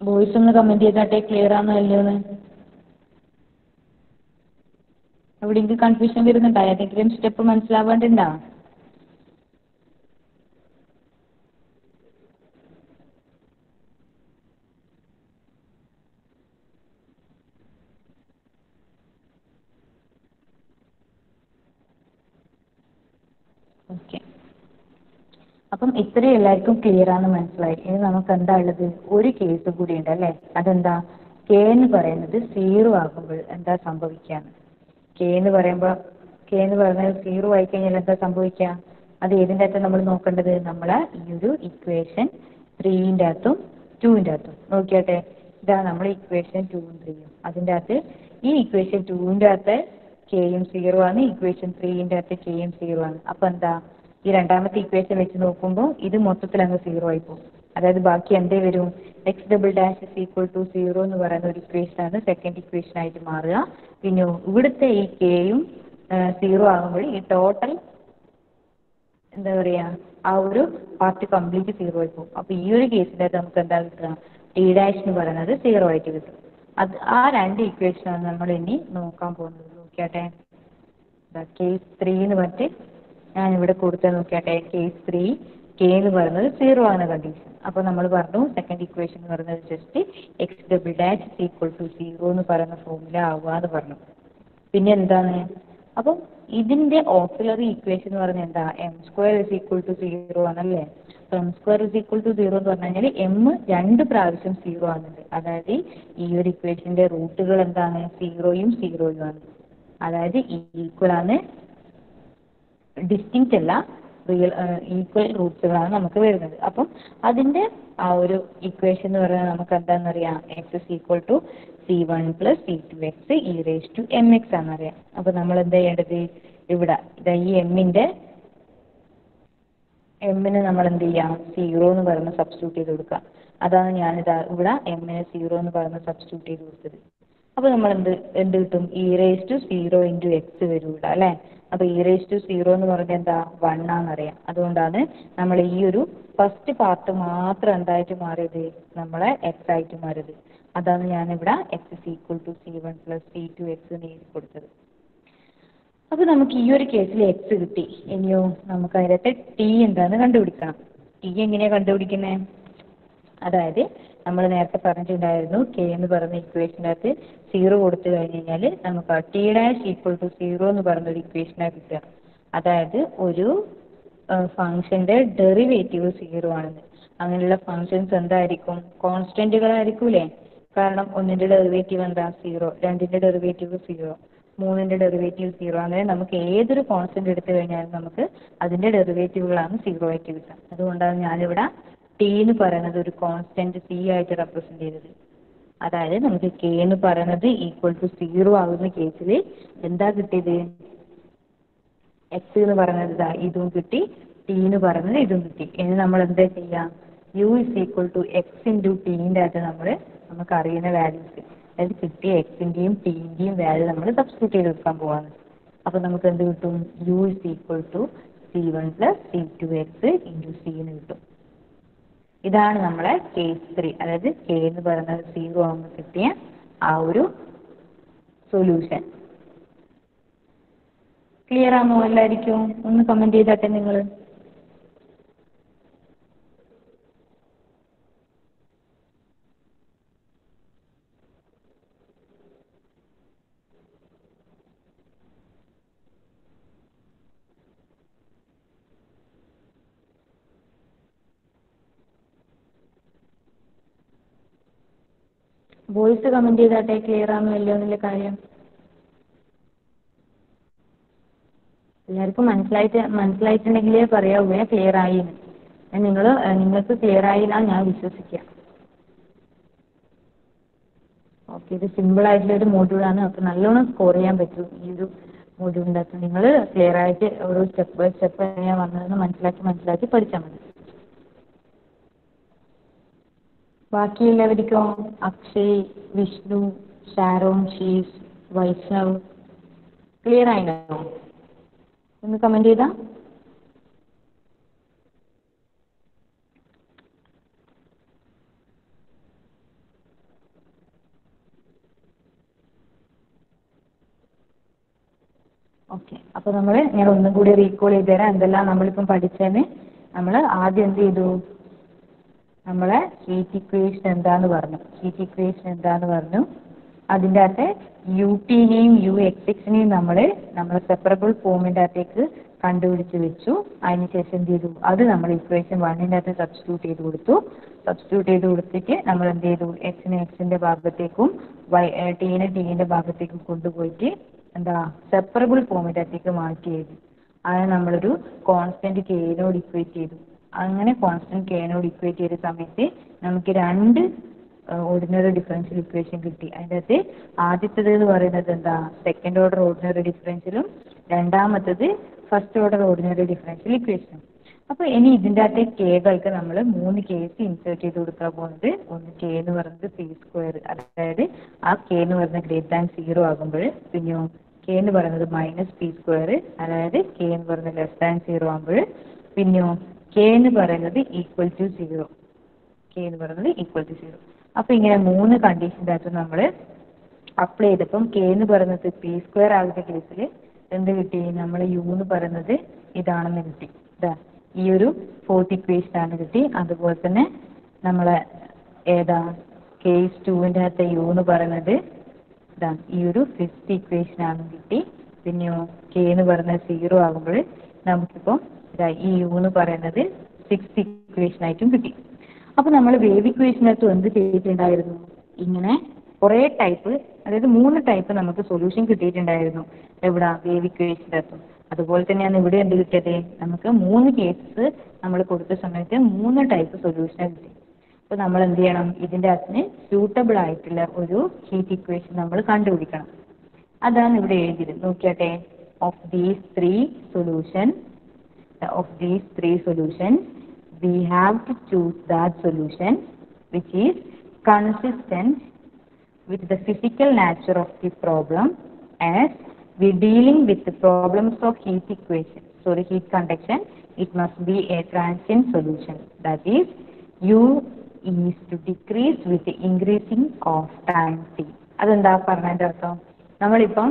വോയിസ് ഒന്ന് കമന്റ് ചെയ്താട്ടെ ക്ലിയർ ആണോ അല്ലയോന്ന് എവിടെയെങ്കിലും കൺഫ്യൂഷൻ വരുന്നുണ്ടോ? ഏതെങ്കിലും സ്റ്റെപ്പ് മനസ്സിലാവാണ്ടുണ്ടോ ഓക്കെ അപ്പം ഇത്രയും എല്ലാവർക്കും ക്ലിയർ ആണെന്ന് മനസ്സിലായി. ഇനി നമുക്ക് എന്താ ഉള്ളത്? ഒരു കേസ് കൂടി ഉണ്ട് അല്ലേ? അതെന്താ? കെ എന്ന് പറയുന്നത് സീറോ ആകുമ്പോൾ എന്താ സംഭവിക്കാന്ന്. കെ എന്ന് പറയുമ്പോൾ കെ എന്ന് പറഞ്ഞാൽ സീറോ ആയി കഴിഞ്ഞാൽ എന്താ സംഭവിക്കുക അത് ഏതിന്റെ അകത്താണ് നമ്മൾ നോക്കേണ്ടത്? നമ്മളെ ഈ ഒരു ഇക്വേഷൻ ത്രീന്റെ അകത്തും ടൂവിന്റെ അകത്തും. നോക്കിയാട്ടെ. ഇതാ നമ്മൾ ഇക്വേഷൻ ടൂവും ത്രീയും അതിന്റെ അകത്ത് ഈ ഇക്വേഷൻ ടൂവിന്റെ അകത്ത് കെയും സീറോ ആണ്. ഇക്വേഷൻ ത്രീന്റെ അകത്ത് കെയും സീറോ ആണ്. അപ്പോൾ എന്താ? ഈ രണ്ടാമത്തെ ഇക്വേഷൻ വെച്ച് നോക്കുമ്പോൾ ഇത് മൊത്തത്തിൽ അങ്ങ് സീറോ ആയി പോകും. അതായത് ബാക്കി എന്തേ വരും? X double dash is equal to zero എന്ന് പറയുന്ന ഒരു ഇക്വേഷൻ ആണ് സെക്കൻഡ് ഇക്വേഷൻ ആയിട്ട് മാറുക. പിന്നെ ഇവിടുത്തെ ഈ കെയും സീറോ ആകുമ്പോൾ ഈ ടോട്ടൽ എന്താ പറയാ ആ ഒരു പാർട്ട് കംപ്ലീറ്റ് സീറോ ആയി പോകും. അപ്പോൾ ഈ ഒരു കേസിനകത്ത് നമുക്ക് എന്താ കിട്ടുക? ടി ഡാഷ് എന്ന് പറയുന്നത് സീറോ ആയിട്ട് കിട്ടും. അത് ആ രണ്ട് ഇക്വേഷനാണ് നമ്മൾ ഇനി നോക്കാൻ പോകുന്നത്. നോക്കിയാട്ടെ. കേസ് ത്രീ എന്ന് പറഞ്ഞിട്ട് ഞാൻ ഇവിടെ കൊടുത്ത നോക്കിയാട്ടെ കേസ് ത്രീ കെ എന്ന് പറയുന്നത് സീറോ ആണ് കണ്ടീഷൻ അപ്പോൾ നമ്മൾ പറഞ്ഞു സെക്കൻഡ് ഇക്വേഷൻ എന്ന് പറയുന്നത് just x double dash equal to zero എന്ന് പറയുന്ന ഫോർമുല ആവുക എന്ന് പറഞ്ഞു. പിന്നെ എന്താണ്? അപ്പം ഇതിന്റെ ഓക്സിലറി ഇക്വേഷൻ എന്ന് പറഞ്ഞാൽ എന്താ? M square is equal to zero ആണല്ലേ? അപ്പോൾ m square is equal to zero എന്ന് പറഞ്ഞു കഴിഞ്ഞാൽ എം രണ്ട് പ്രാവശ്യം സീറോ ആണുണ്ട്. അതായത് ഈ ഒരു ഇക്വേഷന്റെ റൂട്ടുകൾ എന്താണ്? സീറോയും സീറോയും ആണ്. അതായത് ഈക്വൽ ആണ് ഡിസ്റ്റിങ്ക്റ്റ് അല്ല. റിയൽ ഈക്വൽ റൂട്ട്സുകളാണ് നമുക്ക് വരുന്നത്. അപ്പം അതിന്റെ ആ ഒരു ഇക്വേഷൻ എന്ന് പറയുന്നത് നമുക്ക് എന്താണെന്നറിയാം x is equal to c one plus c two x e raise to m x ആണെന്നറിയാം. അപ്പൊ നമ്മൾ എന്താ ചെയ്യേണ്ടത്? ഇവിടെ ഇതാ ഈ എമ്മിന്റെ എമ്മിന് നമ്മൾ എന്ത് ചെയ്യാം? സീറോ എന്ന് പറയുന്ന സബ്സ്റ്റിറ്റ്യൂട്ട് ചെയ്ത് കൊടുക്കാം അതാണ് ഞാനിതാ ഇവിടെ എമ്മിന് സീറോ എന്ന് പറയുന്ന സബ്സ്റ്റിറ്റ്യൂട്ട് ചെയ്ത് കൊടുത്തത്. അപ്പോൾ നമ്മൾ എന്ത് കിട്ടും? E raise to zero into x വരും ഇവിടെ അല്ലേ? അപ്പോൾ ഇ റേസ് ടു സീറോ എന്ന് പറഞ്ഞാൽ എന്താ? വൺ ആണെന്നറിയാം. അതുകൊണ്ടാണ് നമ്മൾ ഈ ഒരു ഫസ്റ്റ് പാർട്ട് മാത്രം എന്തായിട്ട് മാറിയത്? നമ്മളെ എക്സ് ആയിട്ട് മാറിയത്. അതാണ് ഞാൻ ഞാനിവിടെ x is equal to c one plus c two x എന്ന് എഴുതി കൊടുത്തത്. അപ്പോൾ നമുക്ക് ഈ ഒരു കേസിൽ എക്സ് കിട്ടി. ഇനിയോ നമുക്ക് അതിനകത്ത് ടി എന്താണെന്ന് കണ്ടുപിടിക്കണം. ടി എങ്ങനെയാണ് കണ്ടുപിടിക്കുന്നത് അതായത് നമ്മൾ നേരത്തെ പറഞ്ഞിട്ടുണ്ടായിരുന്നു കെ എന്ന് പറയുന്ന ഇക്വേഷനകത്ത് സീറോ കൊടുത്തു കഴിഞ്ഞ് കഴിഞ്ഞാൽ നമുക്ക് t dash equal to zero എന്ന് ഒരു ഇക്വേഷനാണ് കിട്ടുക. അതായത് ഒരു ഫംഗ്ഷന്റെ ഡെറിവേറ്റീവ് സീറോ ആണെന്ന്. അങ്ങനെയുള്ള ഫംഗ്ഷൻസ് എന്തായിരിക്കും? കോൺസ്റ്റന്റുകളായിരിക്കൂലേ കാരണം ഒന്നിന്റെ ഡെറിവേറ്റീവ് എന്താ? സീറോ രണ്ടിന്റെ ഡെറിവേറ്റീവ് സീറോ മൂന്നിന്റെ ഡെറിവേറ്റീവ് സീറോ അങ്ങനെ നമുക്ക് ഏതൊരു കോൺസ്റ്റന്റ് എടുത്തു കഴിഞ്ഞാലും നമുക്ക് അതിന്റെ ഡെറിവേറ്റീവുകളാണ് സീറോ ആയിട്ട് കിട്ടുക. അതുകൊണ്ടാണ് ഞാനിവിടെ ടി എന്ന് പറയുന്നത് ഒരു കോൺസ്റ്റന്റ് സി ആയിട്ട് റെപ്രസെന്റ് ചെയ്തത്. അതായത് നമുക്ക് കെ എന്ന് പറയുന്നത് ഈക്വൽ ടു സീറോ ആകുന്ന കേസിൽ എന്താ കിട്ടിയത്? എക്സ് എന്ന് പറയുന്നത് ഇതാ ഇതും കിട്ടി ടി എന്ന് പറയുന്നത് ഇതും കിട്ടി. ഇനി നമ്മൾ എന്താ ചെയ്യാം? U is equal to x into ടീന്റെ അകത്ത് നമ്മൾ നമുക്ക് അറിയുന്ന വാല്യൂസ് അതായത് കിട്ടിയ എക്സിന്റെയും ടീന്റെയും വാല്യൂ നമ്മൾ സബ്സ്റ്റിറ്റ്യൂട്ട് ചെയ്ത് എടുക്കാൻ പോവാണ്. അപ്പോൾ നമുക്ക് എന്ത് കിട്ടും? U is equal to c one plus c two x into c എന്ന് കിട്ടും. ഇതാണ് നമ്മളെ കേസ് ത്രീ അതായത് കെ എന്ന് പറയുന്നത് സീറോ ആകുമ്പോൾ കിട്ടിയ ആ ഒരു സൊല്യൂഷൻ ക്ലിയർ ആണോ എല്ലാവർക്കും ഒന്ന് കമന്റ് ചെയ്താട്ടെ നിങ്ങൾ വോയിസ് കമന്റ് ചെയ്താട്ടെ ക്ലിയർ ആണോ അല്ലയോ എന്നുള്ള കാര്യം. എല്ലാവർക്കും മനസ്സിലായിട്ട് മനസ്സിലായിട്ടുണ്ടെങ്കിലേ പറയാവേ ക്ലിയർ ആയി നിങ്ങൾ നിങ്ങൾക്ക് ക്ലിയർ ആയില്ല ഞാൻ വിശ്വസിക്കാം. ഓക്കെ ഇത് സിമ്പിൾ ആയിട്ടുള്ള ഒരു മോഡ്യൂളാണ് അപ്പോൾ നല്ലോണം സ്കോർ ചെയ്യാൻ പറ്റും ഈ ഒരു മോഡ്യൂളിന്റെ അകത്ത്. നിങ്ങൾ ക്ലിയർ ആയിട്ട് ഓരോ സ്റ്റെപ്പ് ബൈ സ്റ്റെപ്പ് എങ്ങനെയാണ് വന്നതെന്ന് മനസ്സിലാക്കി മനസ്സിലാക്കി പഠിച്ചാൽ മതി. ബാക്കിയുള്ളവർക്കോ അക്ഷയ് വിഷ്ണു ഷാരോൺ ഷീസ് വൈഷ്ണവ്. ക്ലിയർ ആയിനോ? ഒന്ന് കമന്റ് ചെയ്താൽ ഓക്കെ അപ്പൊ നമ്മൾ ഞാൻ ഒന്നും കൂടി റീകോൾ ചെയ്തുതരാം. എന്തെല്ലാം നമ്മളിപ്പം പഠിച്ചതിന് നമ്മൾ ആദ്യം എന്ത് ചെയ്തു? നമ്മളെ ഹീറ്റ് ഇക്വേഷൻ എന്താന്ന് പറഞ്ഞു. ഹീറ്റ് ഇക്വേഷൻ എന്താന്ന് പറഞ്ഞു. അതിന്റെ അകത്തെ യു ടിനെയും യു എക്സ് എക്സിനെയും നമ്മൾ നമ്മൾ സെപ്പറബിൾ ഫോമിന്റെ അകത്തേക്ക് കണ്ടുപിടിച്ച് വെച്ചു. അതിനുശേഷം എന്ത് ചെയ്തു? അത് നമ്മൾ ഇക്വേഷൻ വണ്ണിന്റെ അകത്ത് സബ്സ്റ്റിറ്റ്യൂട്ട് ചെയ്ത് കൊടുത്തു. സബ്സ്റ്റിറ്റ്യൂട്ട് ചെയ്ത് കൊടുത്തിട്ട് നമ്മൾ എന്ത് ചെയ്തു? എക്സിനെ എക്സിന്റെ ഭാഗത്തേക്കും വൈ ടീനെ ടീന്റെ ഭാഗത്തേക്കും കൊണ്ടുപോയിട്ട് എന്താ സെപ്പറബിൾ ഫോമിന്റെ അകത്തേക്ക് മാറ്റി എഴുതി. അത് നമ്മളൊരു കോൺസ്റ്റന്റ് കെയിനോട് ഇക്വേറ്റ് ചെയ്തു. അങ്ങനെ കോൺസ്റ്റന്റ് കെനോട് ഇക്വേറ്റ് ചെയ്ത സമയത്ത് നമുക്ക് രണ്ട് ഓർഡിനറി ഡിഫറൻഷ്യൽ ഇക്വേഷൻ കിട്ടി. അതിന്റെ അകത്ത് ആദ്യത്തേത് എന്ന് പറയുന്നത് എന്താ? സെക്കൻഡ് ഓർഡർ ഓർഡിനറി ഡിഫറൻഷ്യലും രണ്ടാമത്തത് ഫസ്റ്റ് ഓർഡർ ഓർഡിനറി ഡിഫറൻഷ്യൽ ഇക്വേഷനും അപ്പോൾ ഇനി ഇതിന്റെ അകത്തെ കേകൾക്ക് നമ്മൾ മൂന്ന് കേസ് ഇൻസേർട്ട് ചെയ്ത് കൊടുക്കാൻ പോകുന്നത്. ഒന്ന് കെ എന്ന് പറയുന്നത് സി സ്ക്വയർ അതായത് ആ കെ എന്ന് പറയുന്നത് ഗ്രേറ്റ് ദാൻ സീറോ ആകുമ്പോൾ പിന്നെ കെ എന്ന് പറയുന്നത് മൈനസ് പി സ്ക്വയർ അതായത് കെ എന്ന് പറയുന്നത് ലെസ് ദാൻ സീറോ ആകുമ്പോൾ പിന്നെയോ കെ എന്ന് പറയുന്നത് ഈക്വൽ ടു സീറോ കെ എന്ന് പറയുന്നത് ഈക്വൽ ടു സീറോ അപ്പോൾ ഇങ്ങനെ മൂന്ന് കണ്ടീഷന്റെ അകത്ത് നമ്മൾ അപ്ലൈ ചെയ്തപ്പം കെ എന്ന് പറയുന്നത് പി സ്ക്വയർ ആകുന്ന കേസിൽ എന്ത് കിട്ടി? നമ്മൾ യു എന്ന് പറയുന്നത് ഇതാണെന്ന് കിട്ടി. ഇതാ ഈ ഒരു ഫോർത്ത് ഇക്വേഷൻ ആണ് കിട്ടി. അതുപോലെ തന്നെ നമ്മളെ ഏതാ? കേസ് ടുവിന്റെ അകത്തെ യു എന്ന് പറയുന്നത് ഇതാ ഈ ഒരു ഫിഫ്ത്ത് ഇക്വേഷൻ ആണ് കിട്ടി. പിന്നെയോ കെ എന്ന് പറയുന്നത് സീറോ ആകുമ്പോൾ നമുക്കിപ്പം ഇതായി ഈ യു എന്ന് പറയുന്നത് സിക്സ് ഇക്വേഷൻ ആയിട്ടും കിട്ടി. അപ്പോൾ നമ്മൾ വേവ് ഇക്വേഷനകത്ത് എന്ത് ചെയ്തിട്ടുണ്ടായിരുന്നു? ഇങ്ങനെ കുറേ ടൈപ്പ് അതായത് മൂന്ന് ടൈപ്പ് നമുക്ക് സൊല്യൂഷൻ കിട്ടിയിട്ടുണ്ടായിരുന്നു. എവിടെ? വേവ് ഇക്വേഷന്റെ അതുപോലെ തന്നെയാണ് ഇവിടെ എന്ത് കിട്ടിയത്? നമുക്ക് മൂന്ന് കേസസ് നമ്മൾ കൊടുത്ത സമയത്ത് മൂന്ന് ടൈപ്പ് സൊല്യൂഷൻ കിട്ടി. അപ്പോൾ നമ്മൾ എന്ത് ചെയ്യണം? ഇതിന്റെ അകത്തിന് സ്യൂട്ടബിൾ ആയിട്ടുള്ള ഒരു ഹീറ്റ് ഇക്വേഷൻ നമ്മൾ കണ്ടുപിടിക്കണം. അതാണ് ഇവിടെ എഴുതിയത്. നോക്കിയാട്ടെ. Of these three solution of these three solutions, we have to choose that solution which is consistent with the physical nature of the problem as we're dealing with the problems of heat equation. So the heat conduction, it must be a transient solution. That is, U is to decrease with the increasing of time t. അതെന്താ പറഞ്ഞതിൻ്റെ അർത്ഥം നമ്മളിപ്പം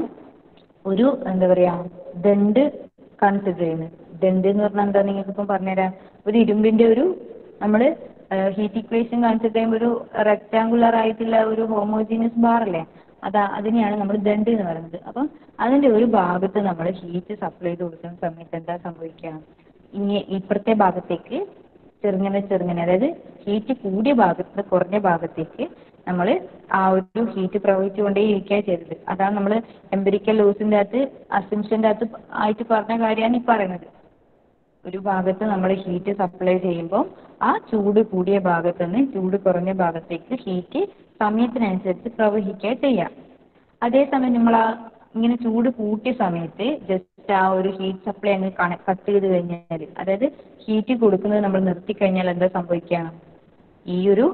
ഒരു എന്താ പറയാ ദണ്ട് കൺസിഡർ ചെയ്യുന്നത് ദണ്ട് എന്ന് പറഞ്ഞാൽ എന്താ നിങ്ങൾക്ക് ഇപ്പം പറഞ്ഞുതരാം. ഒരു ഇരുമ്പിന്റെ ഒരു നമ്മൾ ഹീറ്റ് ഇക്വേഷൻ കൺസിഡർ ചെയ്യുമ്പോൾ ഒരു റെക്ടാങ്കുലർ ആയിട്ടുള്ള ഒരു ഹോമോജീനിയസ് ബാർ അല്ലേ? അതാ അതിനെയാണ് നമ്മൾ ദണ്ട് എന്ന് പറയുന്നത്. അപ്പം അതിന്റെ ഒരു ഭാഗത്ത് നമ്മൾ ഹീറ്റ് സപ്ലൈ ചെയ്ത് കൊടുക്കുന്ന സമയത്ത് എന്താ സംഭവിക്കുക? ഇനി ഇപ്പുറത്തെ ഭാഗത്തേക്ക് ചെറുങ്ങനെ ചെറുങ്ങനെ അതായത് ഹീറ്റ് കൂടിയ ഭാഗത്ത് കുറഞ്ഞ ഭാഗത്തേക്ക് നമ്മൾ ആ ഒരു ഹീറ്റ് പ്രവഹിച്ചുകൊണ്ടേ ഇരിക്കുകയാണ് ചെയ്തത്. അതാണ് നമ്മൾ എംപിരിക്കൽ ലോസിന്റെ അകത്ത് അസിംഷന്റെ അകത്ത് ആയിട്ട് പറഞ്ഞ കാര്യമാണ് ഈ പറയുന്നത്. ഒരു ഭാഗത്ത് നമ്മൾ ഹീറ്റ് സപ്ലൈ ചെയ്യുമ്പോൾ ആ ചൂട് കൂടിയ ഭാഗത്ത് നിന്ന് ചൂട് കുറഞ്ഞ ഭാഗത്തേക്ക് ഹീറ്റ് സമയത്തിനനുസരിച്ച് പ്രവഹിക്കുക ചെയ്യാം. അതേസമയം നമ്മൾ ആ ഇങ്ങനെ ചൂട് കൂട്ടിയ സമയത്ത് ജസ്റ്റ് ആ ഒരു ഹീറ്റ് സപ്ലൈ അങ്ങ് കട്ട് ചെയ്ത് കഴിഞ്ഞാൽ അതായത് ഹീറ്റ് കൊടുക്കുന്നത് നമ്മൾ നിർത്തി കഴിഞ്ഞാൽ എന്താ സംഭവിക്കുക? ഈ ഒരു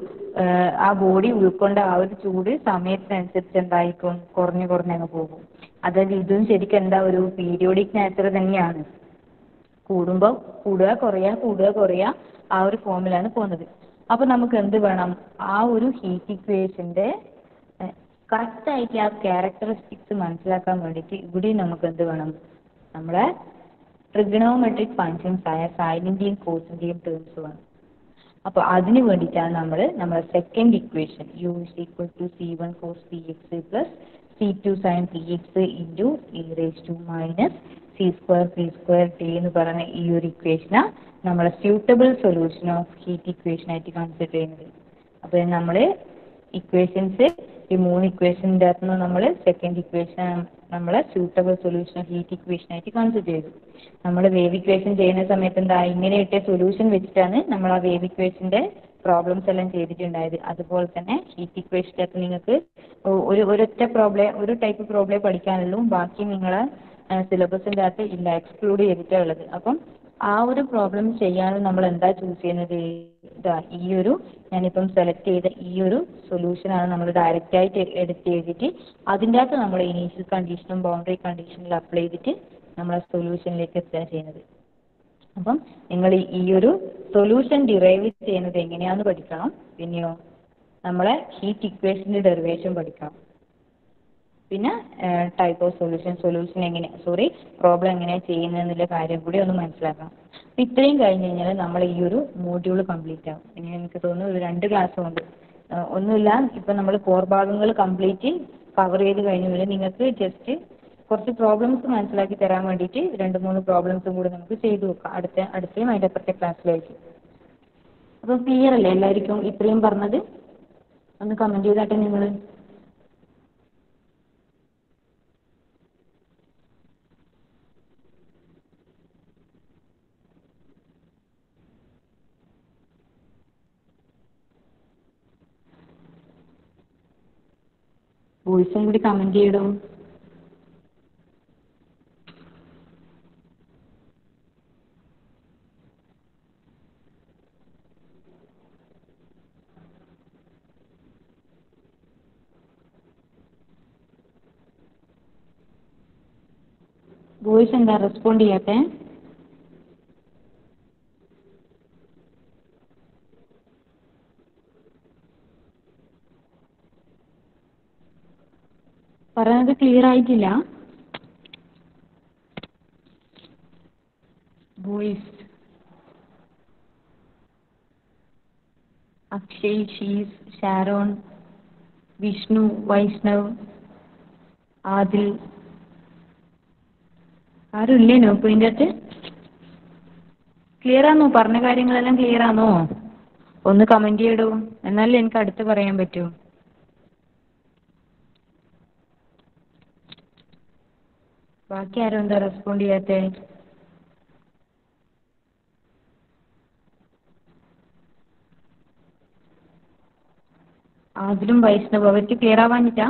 ആ ബോഡി ഉൾക്കൊണ്ട ആ ഒരു ചൂട് സമയത്തിനനുസരിച്ച് എന്തായിരിക്കും കുറഞ്ഞു കുറഞ്ഞങ്ങ് പോകും. അതായത് ഇതും ശരിക്കും എന്താ ഒരു പീരിയോഡിക് നേച്ചർ തന്നെയാണ്. കൂടുമ്പോൾ കൂടുക കുറയുക കൂടുക കുറയുക ആ ഒരു ഫോമിലാണ് പോകുന്നത്. അപ്പോൾ നമുക്ക് എന്ത് വേണം? ആ ഒരു ഹീറ്റ് ഇക്വേഷന്റെ കറക്റ്റ് ആയിട്ട് ആ ക്യാരക്ടറിസ്റ്റിക്സ് മനസ്സിലാക്കാൻ വേണ്ടിയിട്ട് ഇവിടെ നമുക്ക് എന്ത് വേണം? നമ്മുടെ ട്രിഗണോമെട്രിക് ഫങ്ഷൻസ് ആയ സൈനിന്റെയും കോസിന്റെയും ടേംസ് വേണം. അപ്പോൾ അതിന് വേണ്ടിയിട്ടാണ് നമ്മൾ നമ്മുടെ second equation u is equal to c one cos p x plus c two p x into e raise to minus c square p square t എന്ന് പറയുന്ന ഈ ഒരു ഇക്വേഷനാ നമ്മൾ suitable solution of heat equation ആയിട്ട് കൺസിഡർ ചെയ്യുന്നത്. അപ്പോൾ നമ്മൾ ഇക്വേഷൻസ് ഈ മൂന്ന് ഇക്വേഷന്റെ അകത്തുനിന്ന് നമ്മൾ സെക്കൻഡ് ഇക്വേഷൻ നമ്മൾ suitable solution of heat equation ആയിട്ട് കൺസിഡർ ചെയ്തു നമ്മൾ വേവ് ഇക്വേഷൻ ചെയ്യുന്ന സമയത്ത് എന്താ ഇങ്ങനെ സൊല്യൂഷൻ വെച്ചിട്ടാണ് നമ്മൾ ആ വേവ് ഇക്വേഷന്റെ പ്രോബ്ലംസ് എല്ലാം ചെയ്തിട്ടുണ്ടായത്. അതുപോലെ തന്നെ ഹീറ്റ് ഇക്വേഷന്റെ അകത്ത് നിങ്ങൾക്ക് ഒരു ഒരൊറ്റ പ്രോബ്ലം ഒരു ടൈപ്പ് പ്രോബ്ലം പഠിക്കാനുള്ളൂ ബാക്കി നിങ്ങൾ സിലബസിന്റെ അകത്ത് ഇല്ല എക്സ്ക്ലൂഡ് ചെയ്തിട്ടാണ് ഉള്ളത്. അപ്പം ആ ഒരു പ്രോബ്ലം ചെയ്യാൻ നമ്മൾ എന്താ ചൂസ് ചെയ്യുന്നത്? ഇതാ ഈ ഒരു ഞാനിപ്പം സെലക്ട് ചെയ്ത ഈ ഒരു സൊല്യൂഷനാണ് നമ്മൾ ഡയറക്റ്റ് ആയിട്ട് എടുത്ത് എഴുതിയിട്ട് അതിന്റെ അകത്ത് നമ്മൾ ഇനീഷ്യൽ കണ്ടീഷനും ബൗണ്ടറി കണ്ടീഷനും അപ്ലൈ ചെയ്തിട്ട് നമ്മളെ സൊല്യൂഷനിലേക്ക് എത്തുക ചെയ്യുന്നത്. അപ്പം നിങ്ങൾ ഈ ഒരു സൊല്യൂഷൻ ഡിറൈവ് ചെയ്യുന്നത് എങ്ങനെയാണെന്ന് പഠിക്കണം. പിന്നെയോ നമ്മളെ ഹീറ്റ് ഇക്വേഷന്റെ ഡെറിവേഷൻ പഠിക്കണം. പിന്നെ ടൈപ്പ് ഓഫ് സൊല്യൂഷൻ സൊല്യൂഷൻ എങ്ങനെ സോറി പ്രോബ്ലം എങ്ങനെയാണ് ചെയ്യുന്നതെന്നുള്ള കാര്യം കൂടി ഒന്ന് മനസ്സിലാക്കണം. അപ്പോൾ ഇത്രയും കഴിഞ്ഞ് കഴിഞ്ഞാൽ നമ്മൾ ഈ ഒരു മോഡ്യൂൾ കംപ്ലീറ്റ് ആവും. ഇനി എനിക്ക് തോന്നുന്നു ഒരു രണ്ട് ക്ലാസ് കൊണ്ട് ആ, ഒന്നുമില്ല. ഇപ്പം നമ്മൾ കോർ ഭാഗങ്ങൾ കംപ്ലീറ്റ് കവർ ചെയ്ത് കഴിഞ്ഞു വരും നിങ്ങൾക്ക് ജസ്റ്റ് കുറച്ച് പ്രോബ്ലംസ് മനസ്സിലാക്കി തരാൻ വേണ്ടിയിട്ട് രണ്ട് മൂന്ന് പ്രോബ്ലംസും കൂടി നമുക്ക് ചെയ്തു നോക്കാം. അടുത്ത അടുത്തയും അതിന്റെ അപ്പുറത്തെ ക്ലാസ്സിലായിട്ട് അപ്പോൾ ക്ലിയർ അല്ലേ എല്ലാവർക്കും? ഇത്രയും പറഞ്ഞത്? ഒന്ന് കമന്റ് ചെയ്താട്ടെ നിങ്ങൾ വോയിസും കൂടി കമന്റ് ചെയ്യടോ വോയിസ് എന്താ റെസ്പോണ്ട് ചെയ്യാത്തത് പറയുന്നത് ക്ലിയർ ആയിട്ടില്ല വോയിസ് അക്ഷയ് ഷീസ് ഷാരോൺ വിഷ്ണു വൈഷ്ണവ് ആദിൽ ആരും ഇല്ലേനോ ഇപ്പോൾ അകത്ത്? ക്ലിയർ ആണോ പറഞ്ഞ കാര്യങ്ങളെല്ലാം ക്ലിയർ ആണോ ഒന്ന് കമന്റ് ചെയ്യടോ. എന്നാലേ എനിക്ക് അടുത്ത് പറയാൻ പറ്റൂ. ബാക്കി ആരും എന്താ റെസ്പോണ്ട് ചെയ്യാത്ത? അതിലും വൈഷ്ണവ് അവർക്ക് ക്ലിയർ ആവാഞ്ഞിട്ടാ?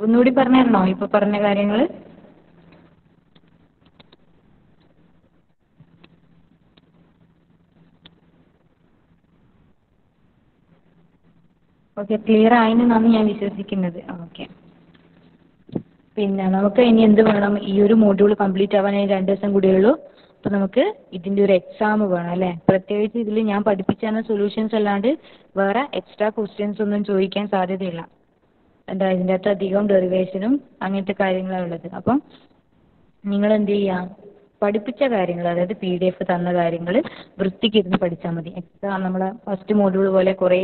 ഒന്നുകൂടി പറഞ്ഞു തരണോ ഇപ്പൊ പറഞ്ഞ കാര്യങ്ങൾ ഓക്കെ ക്ലിയർ ആയെന്നാണ് ഞാൻ വിശ്വസിക്കുന്നത്. ഓക്കെ. പിന്നെ നമുക്ക് ഇനി എന്ത് വേണം? ഈ ഒരു മോഡ്യൂൾ കംപ്ലീറ്റ് ആവാൻ ഇനി രണ്ട് ദിവസം കൂടിയേ ഉള്ളൂ. അപ്പോൾ നമുക്ക് ഇതിന്റെ ഒരു എക്സാം വേണം അല്ലേ? പ്രത്യേകിച്ച് ഇതിൽ ഞാൻ പഠിപ്പിച്ചു തന്ന സൊല്യൂഷൻസ് അല്ലാണ്ട് വേറെ എക്സ്ട്രാ ക്വസ്റ്റ്യൻസ് ഒന്നും ചോദിക്കാൻ സാധ്യതയില്ല. എന്താ ഇതിന്റെ അകത്ത് അധികം ഡെറിവേഷനും അങ്ങനത്തെ കാര്യങ്ങളാണ് ഉള്ളത്. അപ്പം നിങ്ങൾ എന്ത് ചെയ്യുക പഠിപ്പിച്ച കാര്യങ്ങൾ അതായത് പി ഡി എഫ് തന്ന കാര്യങ്ങൾ വൃത്തിക്ക് ഇരുന്ന് പഠിച്ചാൽ മതി. എക്സ്ട്രാ നമ്മളെ ഫസ്റ്റ് മോഡ്യൂൾ പോലെ കുറേ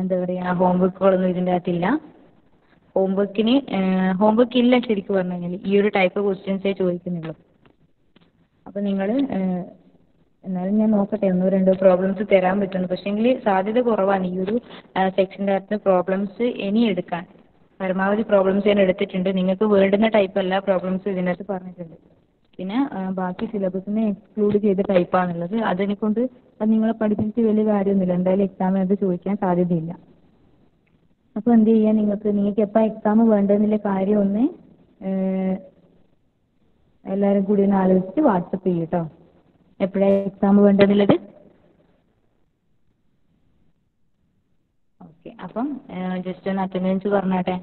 എന്താ പറയുക ഹോംവർക്കുകളൊന്നും ഇതിന്റെ അകത്തില്ല. ഹോംവർക്കിന് ഹോംവർക്ക് ഇല്ല ശരിക്കും പറഞ്ഞു കഴിഞ്ഞാൽ ഈ ഒരു ടൈപ്പ് ക്വസ്റ്റ്യൻസേ ചോദിക്കുന്നുള്ളൂ. അപ്പോൾ നിങ്ങൾ എന്നാലും ഞാൻ നോക്കട്ടെ ഒന്നോ രണ്ടോ പ്രോബ്ലംസ് തരാൻ പറ്റുന്നു പക്ഷേങ്കിൽ സാധ്യത കുറവാണ് ഈ ഒരു സെക്ഷന്റെ അകത്ത് പ്രോബ്ലംസ് ഇനി എടുക്കാൻ. പരമാവധി പ്രോബ്ലംസ് ഞാൻ എടുത്തിട്ടുണ്ട്. നിങ്ങൾക്ക് വേണ്ടുന്ന ടൈപ്പ് അല്ല പ്രോബ്ലംസ് ഇതിനകത്ത് പറഞ്ഞിട്ടുണ്ട്. പിന്നെ ബാക്കി സിലബസിനെ എക്സ്ക്ലൂഡ് ചെയ്ത ടൈപ്പാണുള്ളത് അതിനെ കൊണ്ട് അത് നിങ്ങളെ പഠിപ്പിച്ചിട്ട് വലിയ കാര്യമൊന്നുമില്ല. എന്തായാലും എക്സാമിന് അത് ചോദിക്കാൻ സാധ്യതയില്ല. അപ്പോൾ എന്ത് ചെയ്യാം നിങ്ങൾക്ക്? നിങ്ങൾക്ക് എപ്പോൾ എക്സാം വേണ്ടതെന്നുള്ള കാര്യം ഒന്ന് എല്ലാവരും കൂടി ഒന്ന് ആലോചിച്ചിട്ട് വാട്സപ്പ് ചെയ്യൂ കേട്ടോ എപ്പോഴാണ് എക്സാം വേണ്ടതെന്നുള്ളത് ഓക്കെ. അപ്പം ജസ്റ്റ് ഒന്ന് അറ്റൻഡൻസ് പറഞ്ഞാട്ടെ.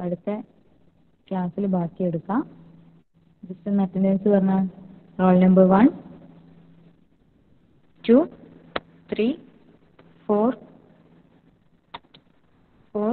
അടുത്ത ക്ലാസ്സിൽ ബാക്കി എടുക്കാം. ജസ്റ്റ് ഒന്ന് അറ്റൻഡൻസ് പറഞ്ഞാൽ roll number one two three four four